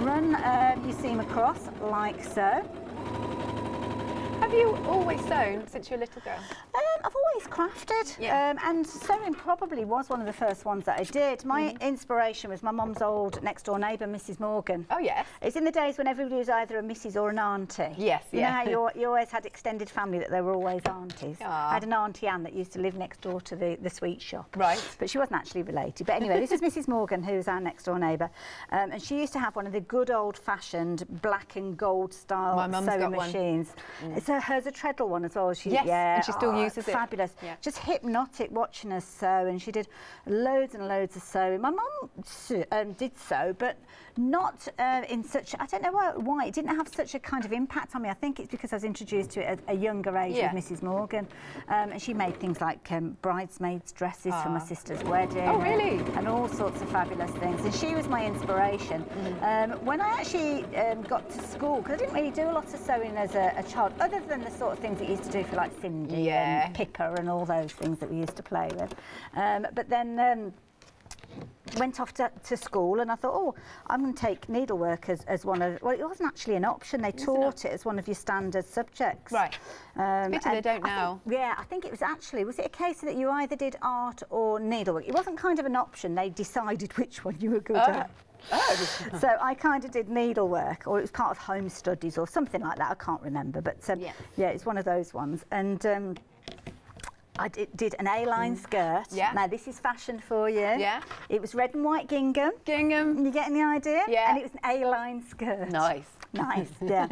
Run um, your seam across like so. Have you always sewn since you were a little girl? Um, I've always crafted, yeah. um, and sewing probably was one of the first ones that I did. My mm. inspiration was my mum's old next door neighbour, Mrs. Morgan. Oh yes. It's in the days when everybody was either a Mrs. or an auntie. Yes, you yeah. know how you, you always had extended family that they were always aunties. Aww. I had an auntie Anne that used to live next door to the, the sweet shop. Right. But she wasn't actually related. But anyway, this is Mrs. Morgan, who was our next door neighbour, um, and she used to have one of the good old-fashioned black and gold style sewing machines. Mm. It's a, hers a treadle one as well. She, yes, yeah, and she still oh, uses it. Fabulous. Yeah. Just hypnotic watching her sew, and she did loads and loads of sewing. My mum um, did sew, but not uh, in such, I don't know why, why, it didn't have such a kind of impact on me. I think it's because I was introduced to it at a younger age yeah. with Mrs. Morgan. Um, and she made things like um, bridesmaids' dresses for my ah. sister's wedding. Oh, really? And, and, all sorts of fabulous things. And she was my inspiration. Mm. Um, when I actually um, got to school, because I didn't really do a lot of sewing as a, a, child, other than the sort of things that you used to do for like Sindy yeah. and Pippa and all those things that we used to play with. Um, but then um, went off to, to, school and I thought, oh, I'm going to take needlework as, as one of, well, it wasn't actually an option. They taught it as one of your standard subjects. Right. Um, they don't now. Think, yeah, I think it was actually, was it a case that you either did art or needlework? It wasn't kind of an option. They decided which one you were good oh. at. Oh. so I kind of did needlework, or it was part of home studies, or something like that. I can't remember, but um, yeah. yeah, it's one of those ones. And um, I did, did an A-line mm. skirt. Yeah. Now this is fashion for you. Yeah. It was red and white gingham. Gingham. You getting the idea? Yeah. And it was an A-line skirt. Nice. Nice, yeah.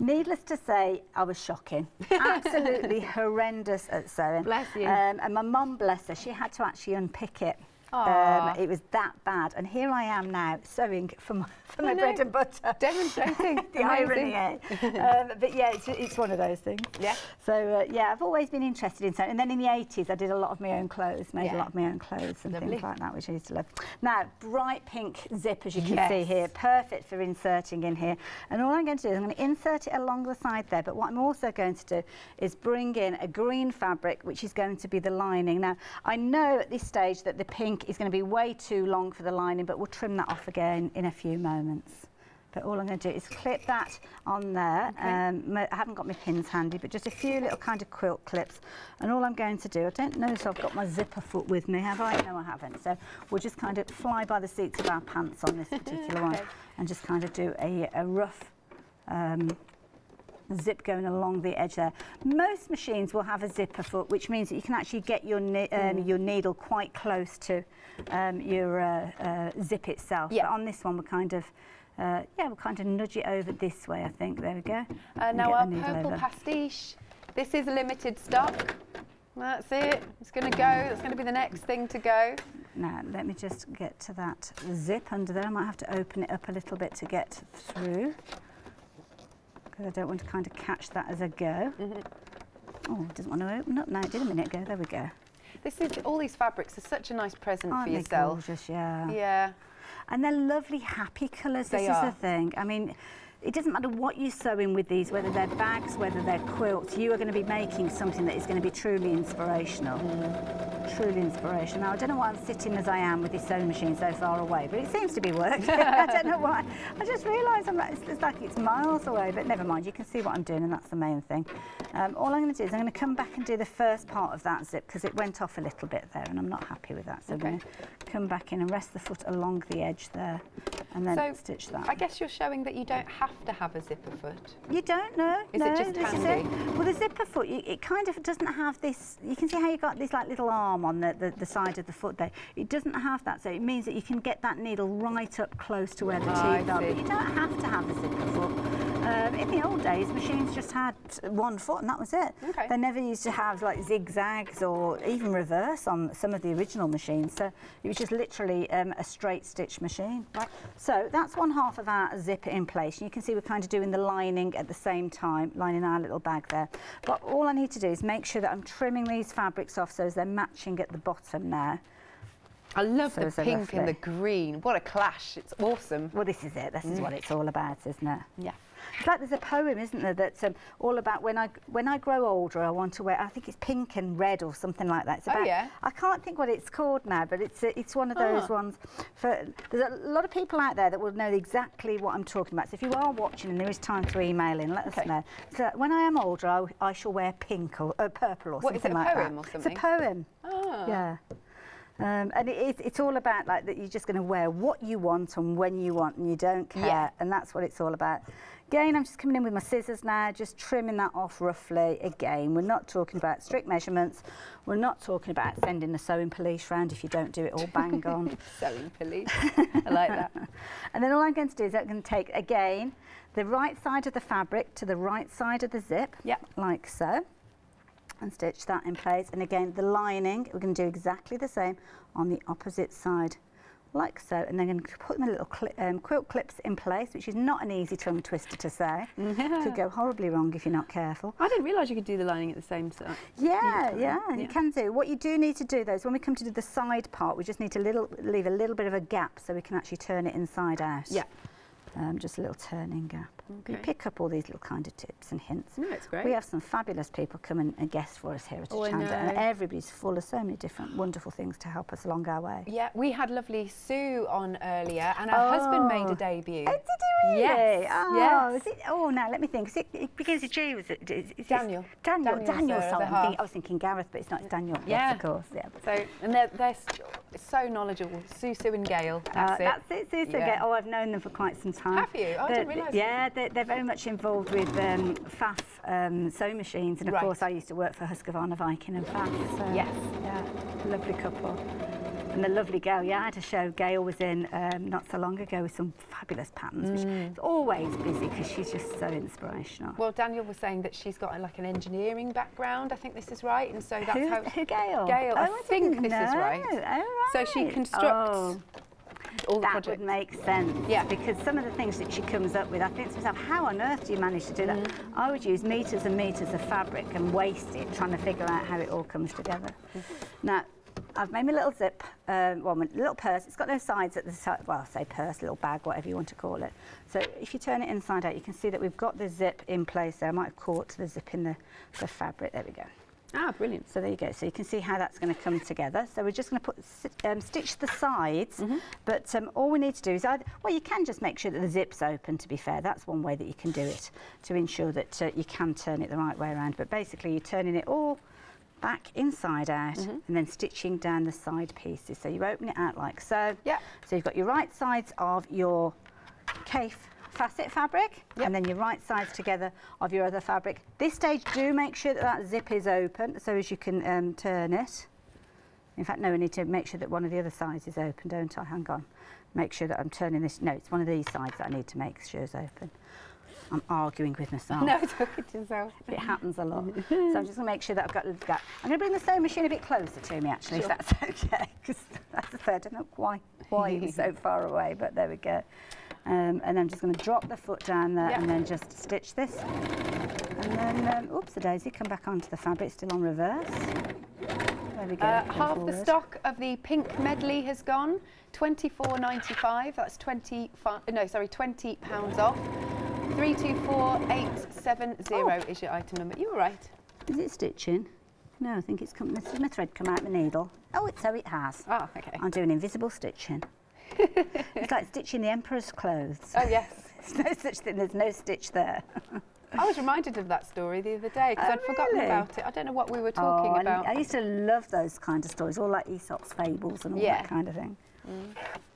Needless to say, I was shocking. Absolutely horrendous at sewing. Bless you. Um, and my mum, bless her, she had to actually unpick it. Um, it was that bad. And here I am now sewing for my, for my bread and butter. Demonstrating the irony. um, but yeah, it's, it's one of those things. Yeah. So uh, yeah, I've always been interested in sewing. And then in the 80s, I did a lot of my own clothes, made yeah. a lot of my own clothes and Lovely. things like that, which I used to love. Now, bright pink zip, as you can yes. see here, perfect for inserting in here. And all I'm going to do is I'm going to insert it along the side there. But what I'm also going to do is bring in a green fabric, which is going to be the lining. Now, I know at this stage that the pink is going to be way too long for the lining, but we'll trim that off again in a few moments. But all I'm going to do is clip that on there. Okay. Um, I haven't got my pins handy, but just a few little kind of quilt clips. And all I'm going to do, I don't know if I've got my zipper foot with me, have I? No, I haven't. So we'll just kind of fly by the seats of our pants on this particular okay. one and just kind of do a, a rough um, zip going along the edge there. Most machines will have a zipper foot, which means that you can actually get your, um, mm. your needle quite close to um, your uh, uh, zip itself. Yeah. But on this one, we're kind of uh, yeah, we'll kind of nudge it over this way, I think. There we go. Uh, now our purple over. pastiche. This is limited stock. That's it. It's going to go. It's going to be the next thing to go. Now, let me just get to that zip under there. I might have to open it up a little bit to get through because I don't want to kind of catch that as I go. Mm -hmm. Oh, it doesn't want to open up now. It did a minute ago. There we go. This is all these fabrics are such a nice present Aren't for yourself. Gorgeous, yeah. Yeah. And they're lovely, happy colours. They this are. is the thing. I mean, it doesn't matter what you sew in with these, whether they're bags, whether they're quilts, you are going to be making something that is going to be truly inspirational. Truly inspirational. Now, I don't know why I'm sitting as I am with this sewing machine so far away, but it seems to be working. I don't know why. I just realised I'm like, it's, it's like it's miles away, but never mind. You can see what I'm doing, and that's the main thing. Um, all I'm going to do is I'm going to come back and do the first part of that zip because it went off a little bit there, and I'm not happy with that. So I'm going to come back in and rest the foot along the edge there, and then So, stitch that. I guess you're showing that you don't have to have a zipper foot. You don't know. Is no, it just handy? Well, the zipper foot, you, it kind of doesn't have this. You can see how you got this like little arm on the, the, the side of the foot there. It doesn't have that, so it means that you can get that needle right up close to where the teeth are. But you don't have to have a zipper foot. Um, in the old days, machines just had one foot and that was it. Okay. They never used to have like zigzags or even reverse on some of the original machines. So it was just literally um, a straight stitch machine. Right. So that's one half of our zip in place. You can see we're kind of doing the lining at the same time, lining our little bag there. But all I need to do is make sure that I'm trimming these fabrics off so as they're matching at the bottom there. I love So the pink and the green. What a clash. It's awesome. Well, this is it. This is what it's all about, isn't it? Yeah. It's like there's a poem, isn't there, that's um, all about when I when I grow older, I want to wear. I think it's pink and red or something like that. It's Oh, yeah? I can't think what it's called now, but it's uh, it's one of those Ah. ones. For there's a lot of people out there that will know exactly what I'm talking about. So if you are watching and there is time to email in, let us Okay. know. So when I am older, I, I shall wear pink or uh, purple or What, is something like poem that. or something? It's a poem. Ah. Yeah. Um, and it is, it's all about like that you're just going to wear what you want and when you want and you don't care Yeah. and that's what it's all about. Again, I'm just coming in with my scissors now, just trimming that off roughly. Again, we're not talking about strict measurements. We're not talking about sending the sewing police round if you don't do it all bang on. Sewing police. I like that. And then all I'm going to do is I'm going to take, again, the right side of the fabric to the right side of the zip, Yep. like so, and stitch that in place. And again, the lining, we're going to do exactly the same on the opposite side, like so. And then I'm going to put my little cli um, quilt clips in place, which is not an easy tongue twister to say. Could go horribly wrong if you're not careful. I didn't realise you could do the lining at the same time. Yeah, yeah, yeah. you can do. What you do need to do though is when we come to do the side part, we just need to little, leave a little bit of a gap so we can actually turn it inside out. Yeah. Um, just a little turning gap. You Okay. pick up all these little kind of tips and hints. No, it's great. We have some fabulous people come and, and guest for us here at Oh, Hochanda, and everybody's full of so many different wonderful things to help us along our way. Yeah, we had lovely Sue on earlier, and her husband made Oh. a debut. Oh, did you really? Yes, Oh, yes. Is it, oh, now let me think. Is it, it begins with G, was it? Is, is Daniel. Daniel. Daniel. I'm thinking, half. I was thinking Gareth, but it's not. It's Daniel. Yeah. Yes, of course. Yeah. So, and they're, they're so knowledgeable. Sue, Sue, and Gail. That's Uh, it. That's it, Susan. Yeah. Oh, I've known them for quite some time. Have you? Oh, I didn't realise Yeah, they're, they're very much involved with um, Pfaff um, sewing machines, and of Right. course I used to work for Husqvarna Viking and Pfaff. So, Yes. Yeah, lovely couple. And the lovely Gail, yeah, I had a show Gail was in um, not so long ago with some fabulous patterns, which Mm. is always busy because she's just so inspirational. Well, Daniel was saying that she's got like an engineering background. I think this is right, and so that's who, how. who Gail? Gail, I Oh, think this is right. Oh, right. So she constructs Oh. All the that projects. would make sense. Yeah. Because some of the things that she comes up with, I think to myself, how on earth do you manage to do that? Mm-hmm. I would use meters and meters of fabric and waste it trying to figure out how it all comes together. Now, I've made my little zip, um, well, my little purse. It's got no sides at the side. Well, say purse, little bag, whatever you want to call it. So if you turn it inside out, you can see that we've got the zip in place there. I might have caught the zip in the, the fabric. There we go. Ah, brilliant. So there you go. So you can see how that's going to come together. So we're just going to put um, stitch the sides, but um, all we need to do is either, well, you can just make sure that the zip's open. To be fair, that's one way that you can do it to ensure that uh, you can turn it the right way around. But basically, you're turning it all back inside out and then stitching down the side pieces. So you open it out like so. Yeah. So you've got your right sides of your Kaffe Fassett fabric Yep. and then your right sides together of your other fabric. This stage do make sure that that zip is open so as you can um, turn it. In fact, no, we need to make sure that one of the other sides is open, don't I? Hang on. Make sure that I'm turning this. No, it's one of these sides that I need to make sure is open. I'm arguing with myself. No, talking to yourself. It happens a lot. so I'm just going to make sure that I've got a little gap. I'm going to bring the sewing machine a bit closer to me, actually, Sure. if that's okay. Because that's I said, I don't know why, why it was so far away, but there we go. Um, and I'm just going to drop the foot down there Yeah. and then just stitch this. And then, um, oops, the daisy, come back onto the fabric, still on reverse. There we go. Uh, half the stock of the pink medley has gone. 24.95. That's 25. No, sorry, 20 pounds off. 324870 Oh. is your item number. You all right? Is it stitching? No, I think it's come. This is my thread come out my needle. Oh, it, so it has. Ah, okay. I'm doing invisible stitching. it's like stitching the emperor's clothes. Oh, yes. There's no such thing. There's no stitch there. I was reminded of that story the other day because Oh, I'd forgotten really? about it. I don't know what we were talking oh, about. I, used to love those kind of stories, all like Aesop's fables and all Yeah. Mm. that kind of thing.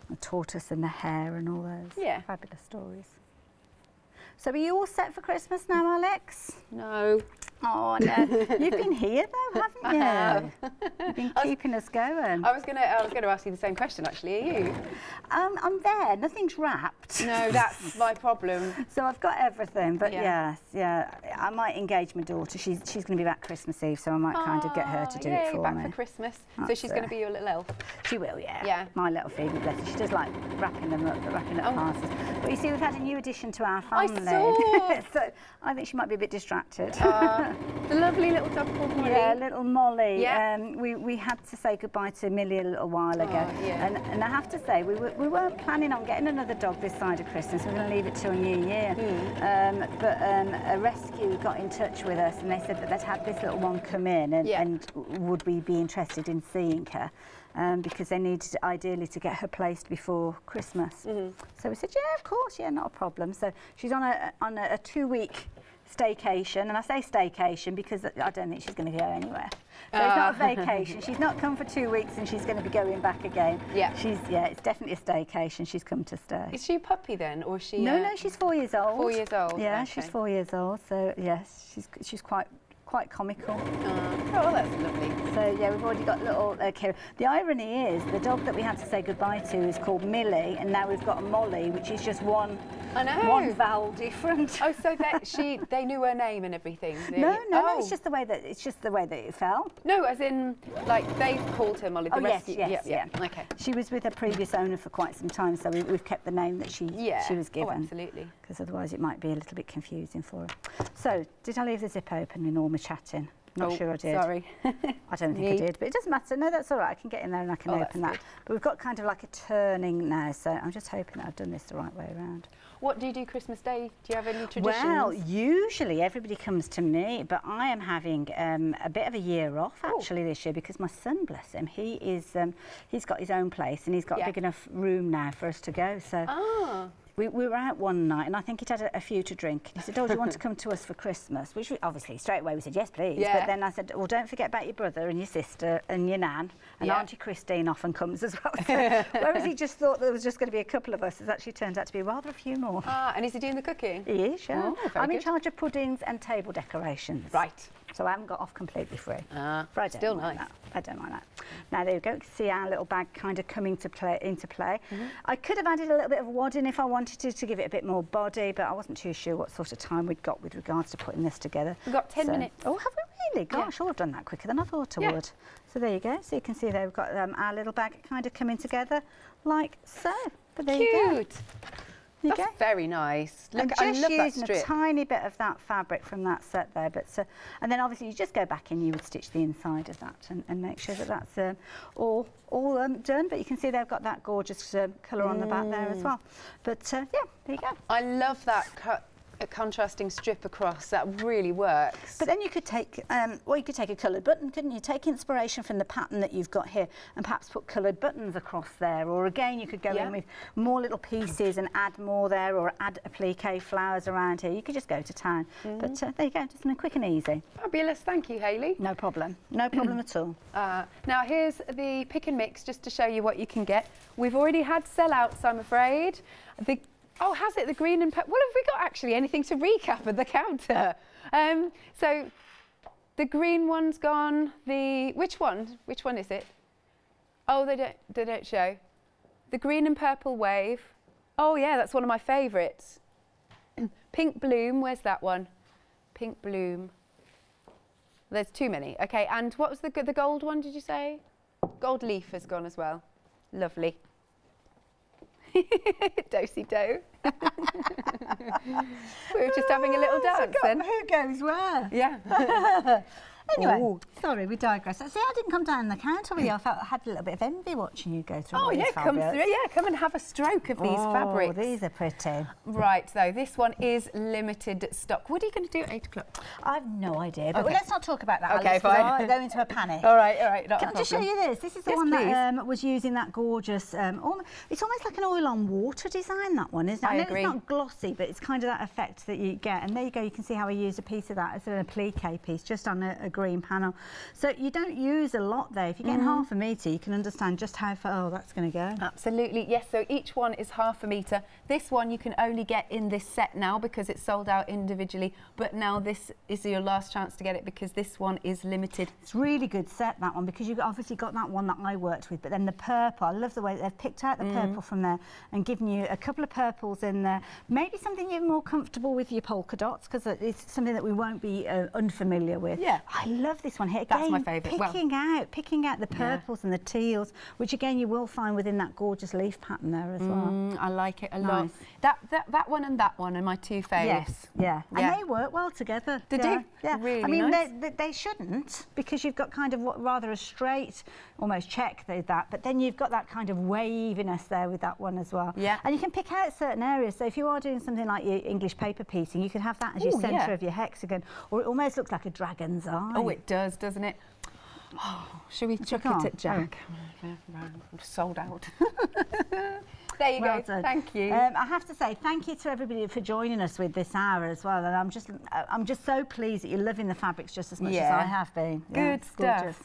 The tortoise and the hare and all those Yeah. fabulous stories. So are you all set for Christmas now, Alex? no. Oh no, you've been here though, haven't you? I have. You've been keeping us going. I was gonna I was gonna ask you the same question actually. Are you? Um, I'm there. Nothing's wrapped. No, that's my problem. So I've got everything, but Yeah. yes, yeah, I might engage my daughter. She's she's going to be back Christmas Eve, so I might kind of get her to Ah, do yay, it for back me. for Christmas. so she's going to be your little elf. She will, yeah. Yeah. My little Phoebe, bless her. She does like wrapping them up, wrapping up Oh. parcels. But you see, we've had a new addition to our family. I saw. so I think she might be a bit distracted. Uh, the lovely little dog called Molly. Yeah, little Molly. Yeah. Um, we, we had to say goodbye to Millie a little while ago. Oh, yeah. and, and I have to say, we, were, we weren't planning on getting another dog this side of Christmas. We are going to leave it till New Year. Hmm. Um, but um, a rescue got in touch with us and they said that they'd had this little one come in and, Yeah. and would we be interested in seeing her. Um, because they needed ideally to get her placed before Christmas. Mm-hmm. So we said, yeah, of course, yeah, not a problem. So she's on a on a, a two-week staycation, and I say staycation because I don't think she's going to go anywhere. So it's not a Ah. vacation. She's not come for two weeks and she's going to be going back again. Yeah. She's yeah, it's definitely a staycation. She's come to stay. Is she a puppy then, or is she? No, uh, no, she's four years old. Four years old, Yeah, she's four years old. So yes, she's she's quite quite comical. Uh, oh, that's lovely. So yeah, we've already got little uh, Kira. The irony is the dog that we had to say goodbye to is called Millie, and now we've got a Molly, which is just one I know. one vowel different. Oh, so that she they knew her name and everything. they- No, no, no. Oh. It's just the way that it's just the way that it fell. no, as in like they called her Molly. The Oh, yes, rescue. yes, yeah, yeah. Okay. She was with her previous owner for quite some time, so we, we've kept the name that she Yeah. she was Oh, given. absolutely. Because otherwise it might be a little bit confusing for her. So, did I leave the zip open in all my chatting? Not oh, sure I did. Sorry. I don't think I did, but it doesn't matter. No, that's all right. I can get in there and I can Oh, open that. good. But we've got kind of like a turning now, so I'm just hoping that I've done this the right way around. what do you do Christmas Day? Do you have any traditions? Well, usually everybody comes to me, but I am having um, a bit of a year off Oh. actually this year because my son, bless him, he is um, he's got his own place and he's got Yeah. big enough room now for us to go. So ah, we, we were out one night and I think he'd had a, a few to drink. He said, "Oh, do you want to come to us for Christmas?" Which we, obviously straight away we said, "Yes, please." Yeah. But then I said, "Well, don't forget about your brother and your sister and your nan." And Yeah. Auntie Christine often comes as well. So, whereas he just thought there was just going to be a couple of us, it's actually turned out to be rather a few more. ah, and is he doing the cooking? He is, yeah. Oh, I'm in charge of puddings and table decorations. Right. So I haven't got off completely free. Ah, But I don't still mind nice. that. I don't mind that. Now there you go. See our little bag kind of coming to play into play. Mm-hmm. I could have added a little bit of wadding if I wanted to to give it a bit more body, but I wasn't too sure what sort of time we'd got with regards to putting this together. We've got 10 So- minutes. Oh, have we really? Yeah. Gosh, oh, I've done that quicker than I thought I Yeah. would. So there you go. So you can see there we've got um, our little bag kind of coming together like so. But there you go. There That's go. very nice. Look, and I just using a tiny bit of that fabric from that set there. But uh, and then obviously you just go back and you would stitch the inside of that and, and make sure that that's um, all all um, done. But you can see they've got that gorgeous um, colour on the back there Mm. as well. But uh, yeah, there you go. I love that cut, uh, contrasting strip across. That really works. But then you could take, um, well, you could take a coloured button, couldn't you? Take inspiration from the pattern that you've got here and perhaps put coloured buttons across there. Or again, you could go Yeah. in with more little pieces and add more there or add applique flowers around here. You could just go to town. Mm. But uh, there you go, just something quick and easy. Fabulous. Thank you, Hayley. No problem. No problem at all. Uh, now here's the pick and mix just to show you what you can get. We've already had sellouts, I'm afraid. The oh, has it the green and purple? Well, have we got actually anything to recap at the counter? Um, so the green one's gone. The which one? Which one is it? Oh, they don't. They don't show. The green and purple wave. Oh yeah, that's one of my favourites. Pink bloom. Where's that one? Pink bloom. There's too many. Okay, and what was the the gold one? Did you say? Gold leaf has gone as well. Lovely. Dosey do. we were just having a little dance then. Who goes where? Yeah. Anyway, Ooh. sorry, we digress. See, I didn't come down the counter with you. I felt I had a little bit of envy watching you go through Oh yeah, come through. Yeah, come and have a stroke of these oh, fabrics. these are pretty. Right, though, this one is limited stock. What are you going to do at eight o'clock? I've no idea, but Okay. let's not talk about that. Okay, Alice, fine. I go into a panic. All right, all right. Can I just show you this? This is the Yes, one please. that um, was using that gorgeous, um, it's almost like an oil on water design, that one, isn't it? I know agree. it's not glossy, but it's kind of that effect that you get. And there you go, you can see how I used a piece of that as an applique piece, just on a, a green panel. So you don't use a lot there. If you're Mm-hmm. half a metre, you can understand just how far, oh, that's going to go. Absolutely, yes. So each one is half a metre. This one you can only get in this set now because it's sold out individually. But now this is your last chance to get it because this one is limited. It's really good set, that one, because you've obviously got that one that I worked with, but then the purple, I love the way they've picked out the Mm. purple from there and given you a couple of purples in there. Maybe something you're more comfortable with your polka dots, because it's something that we won't be uh, unfamiliar with. Yeah. I love this one here. That's my Again, favourite. Well- Picking out, picking out the Yeah. purples and the teals, which again you will find within that gorgeous leaf pattern there as well. Mm, I like it a lot. Nice. That, that that one and that one are my two favourites. Yes, yeah. Yeah. And they work well together. They yeah. do. Yeah. Really I mean, nice. they, they, shouldn't because you've got kind of what, rather a straight, almost check that, but then you've got that kind of waviness there with that one as well. Yeah. And you can pick out certain areas. So if you are doing something like your English paper piecing, you could have that as your centre yeah. of your hexagon, or it almost looks like a dragon's eye. Oh, it does, doesn't it? Oh, should we chuck it at Jack? Sold out. there you Well go. done. Thank you. Um, I have to say thank you to everybody for joining us with this hour as well. And I'm just, uh, I'm just so pleased that you're loving the fabrics just as much as I have been. Good it's stuff. gorgeous.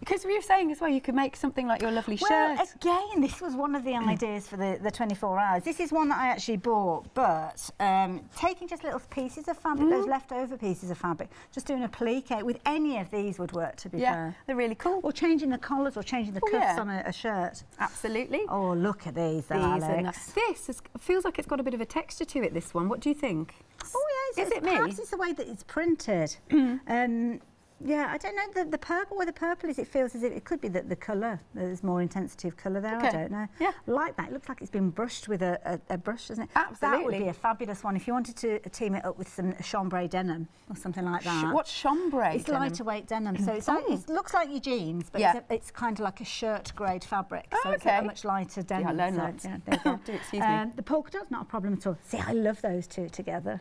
Because we were saying as well, you could make something like your lovely Well, shirt. again, this was one of the ideas for the, the 24 hours. This is one that I actually bought, but um, taking just little pieces of fabric, Mm. those leftover pieces of fabric, just doing applique with any of these would work, to be yeah, fair. they're really cool. Or changing the collars or changing the Oh, cuffs yeah. on a, a shirt. Absolutely. Oh, look at these, These Alex. This is, feels like it's got a bit of a texture to it. This one. What do you think? Oh, yeah. Is it's, it me? Perhaps it's the way that it's printed. um, yeah, I don't know. The, the purple, where the purple is, it feels as if it could be the, the colour. There's more intensity of colour there. I don't know. Yeah. Like that. It looks like it's been brushed with a, a, a brush, doesn't it? Absolutely. That would be a fabulous one if you wanted to team it up with some chambray denim or something like that. What's chambray? It's denim? lighter weight denim, so it's like, Oh. it looks like your jeans, but Yeah. it's, it's kind of like a shirt grade fabric, Oh, so it's a much lighter denim. I learned so, lots. Yeah, there you go. Excuse me. Um, the polka dot's not a problem at all. See, I love those two together.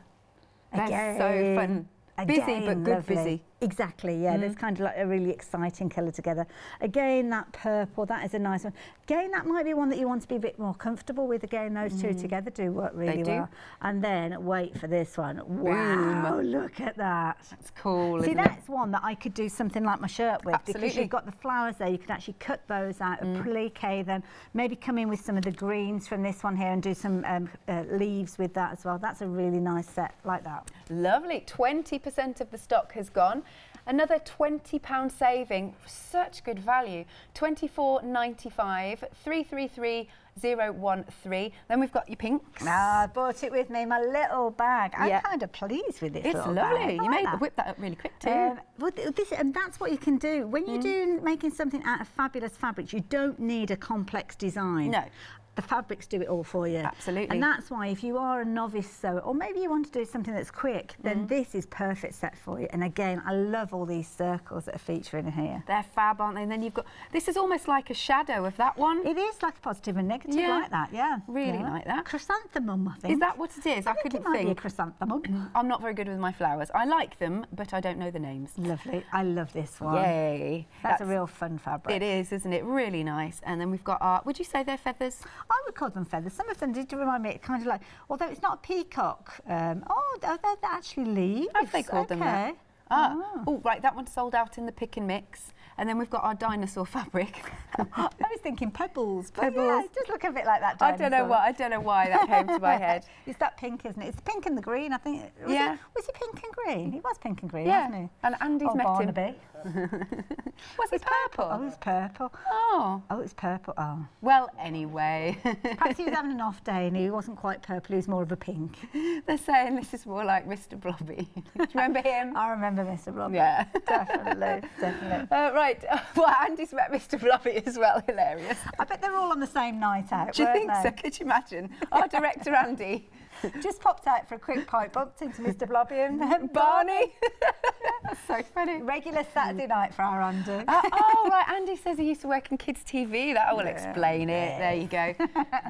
They're so fun. Busy, but good lovely. busy. Exactly, yeah. Mm. There's kind of like a really exciting colour together. Again, that purple, that is a nice one. Again, that might be one that you want to be a bit more comfortable with. Again, those two together do work really Mm. do. well. And then, wait for this one. Wow, look at that. That's cool. See, isn't it? that's one that I could do something like my shirt with because you've got the flowers there. You could actually cut those out, Mm. applique them, maybe come in with some of the greens from this one here and do some um, uh, leaves with that as well. That's a really nice set like that. Lovely. 20% of the stock has gone. Another £20 saving. Such good value. 24.95, 333013. Then we've got your pinks. Ah, I bought it with me, my little bag. I'm Yeah. kind of pleased with this It's lovely. bag. You like made that. whip that up really quick too. Um, well, this, and that's what you can do when Mm. you're doing making something out of fabulous fabrics. You don't need a complex design. No. The fabrics do it all for you. Absolutely. And that's why if you are a novice sewer, or maybe you want to do something that's quick, then Mm. this is perfect set for you. And again, I love all these circles that are featuring here. They're fab, aren't they? And then you've got this is almost like a shadow of that one. It is like a positive and negative Yeah. like that, yeah. Really Yeah. like that. Chrysanthemum, I think. Is that what it is? I, I think couldn't it might think. be a chrysanthemum. I'm not very good with my flowers. I like them, but I don't know the names. Lovely. I love this one. Yay. That's, a real fun fabric. It is, isn't it? Really nice. And then we've got our, would you say they're feathers? I would call them feathers. Some of them did remind me, kind of like, although it's not a peacock. Um, oh, they're, they're actually leaves. Have they called them that? Ah, oh, right, that one's sold out in the pick and mix. And then we've got our dinosaur fabric. I was thinking pebbles. Yeah, Pebbles. it does look a bit like that. I don't know dinosaur. why. I don't know why that came to my head. it's that pink, isn't it? It's pink and the green, I think. Was Yeah. It, was he pink and green? He was pink and green, Yeah. wasn't he? And Andy's oh, met him. Was it purple? Oh, it was purple. Oh, Oh, it's purple. Oh. well, anyway. Perhaps he was having an off day and he wasn't quite purple, he was more of a pink. They're saying this is more like Mr. Blobby. Do you remember him? I remember Mr. Blobby. Yeah. Definitely, definitely. Uh, right. well, Andy's met Mr. Blobby as well. Hilarious. I bet they're all on the same night out. Do you think they? so? Could you imagine? Our director Andy, Just popped out for a quick pipe, bumped into Mr. Blobby and Barney. That's so funny. Regular Saturday night for our Andy. Uh, oh, right. Andy says he used to work in kids' TV. That will explain it. There you go.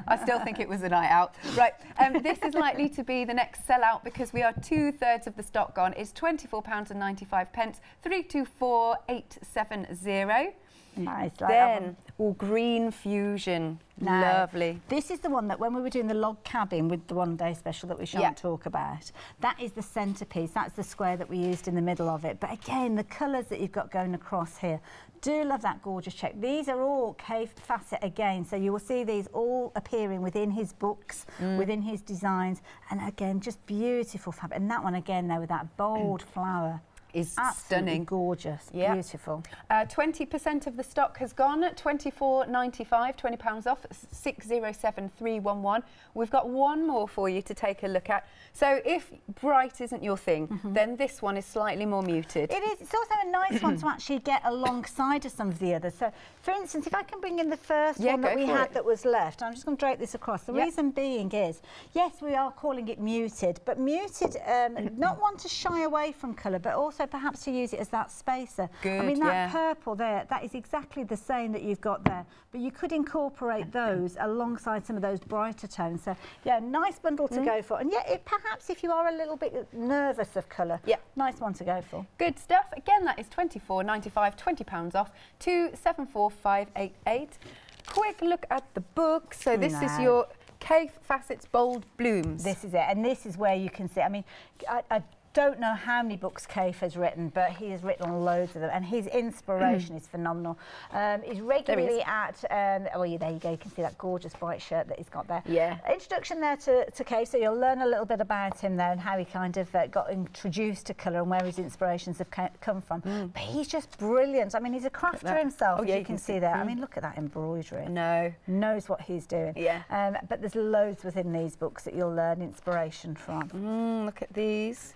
I still think it was a night out. Right. Um, this is likely to be the next sellout because we are two thirds of the stock gone. It's £24.95, pence, 324870. Nice. Like Then, all green fusion. No. Lovely. This is the one that when we were doing the log cabin with the one day special that we shan't Yeah. talk about, that is the centrepiece. That's the square that we used in the middle of it. But again, the colours that you've got going across here. Do love that gorgeous check. These are all Kaffe Fassett again. So you will see these all appearing within his books, Mm. within his designs. And again, just beautiful fabric. And that one again there with that bold flower. Is Absolutely stunning. gorgeous. Yeah. Beautiful. Uh, 20% of the stock has gone at 24.95, 20 pounds off, 607311. We've got one more for you to take a look at. So if bright isn't your thing, then this one is slightly more muted. It is. It's also a nice one to actually get alongside of some of the others. So, for instance, if I can bring in the first Yeah, one that we had it. that was left, I'm just going to drape this across. The Yep. reason being is, yes, we are calling it muted, but muted, um, not one to shy away from colour, but also perhaps to use it as that spacer. Good, I mean, that yeah. purple there, that is exactly the same that you've got there, but you could incorporate those alongside some of those brighter tones. So, yeah, nice bundle Mm. to go for. And yet, it, perhaps if you are a little bit nervous of colour, Yeah. nice one to go for. Good stuff. Again, that is 24.95, 20 pounds off, 274588. Quick look at the book. So this is your Kaffe Fassett's Bold Blooms. This is it, and this is where you can see. I mean, I, I don't know how many books Kaffe has written, but he has written loads of them, and his inspiration is phenomenal. Um, he's regularly at. Um, oh, yeah, there you go. You can see that gorgeous bright shirt that he's got there. Yeah. Introduction there to, to Kaffe, so you'll learn a little bit about him there and how he kind of uh, got introduced to colour and where his inspirations have come from. But he's just brilliant. I mean, he's a crafter himself, Oh, as yeah, you you can can see see. there. I mean, look at that embroidery No. knows what he's doing. Yeah. Um, but there's loads within these books that you'll learn inspiration from. Mm, look at these.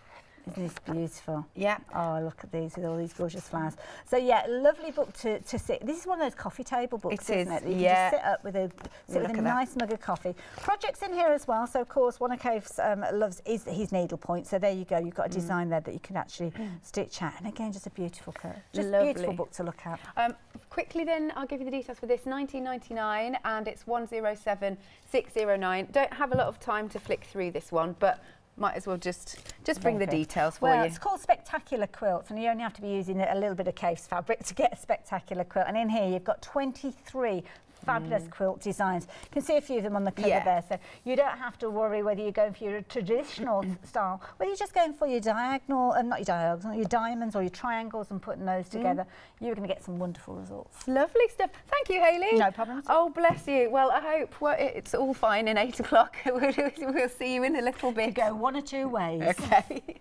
Isn't this beautiful? Yeah. Oh, look at these with all these gorgeous flowers. So yeah, lovely book to, to sit. This is one of those coffee table books, It isn't is, it? that You yeah. can just sit up with a sit with a at that. nice mug of coffee. Projects in here as well. So of course, one of Kaffe's um, loves is his needlepoint. So there you go. You've got Mm. a design there that you can actually stitch at. And again, just a beautiful. Just Lovely. beautiful book to look at. Um, quickly then, I'll give you the details for this. 1999 and it's 107609. Don't have a lot of time to flick through this one, but might as well just just bring the details for well, you. it's called spectacular quilts, and you only have to be using a little bit of Kaffe's fabric to get a spectacular quilt. And in here, you've got 23 fabulous quilt designs. You can see a few of them on the cover Mm. Yeah. there, so you don't have to worry whether you're going for your traditional style, whether you're just going for your diagonal, and not your diagonals, your diamonds or your triangles and putting those Mm. together. You're going to get some wonderful results. Lovely stuff. Thank you, Hayley. No problem. Oh, bless you. Well, I hope well, it's all fine in eight o'clock. we'll, we'll see you in a little bit. go one or two ways. Okay.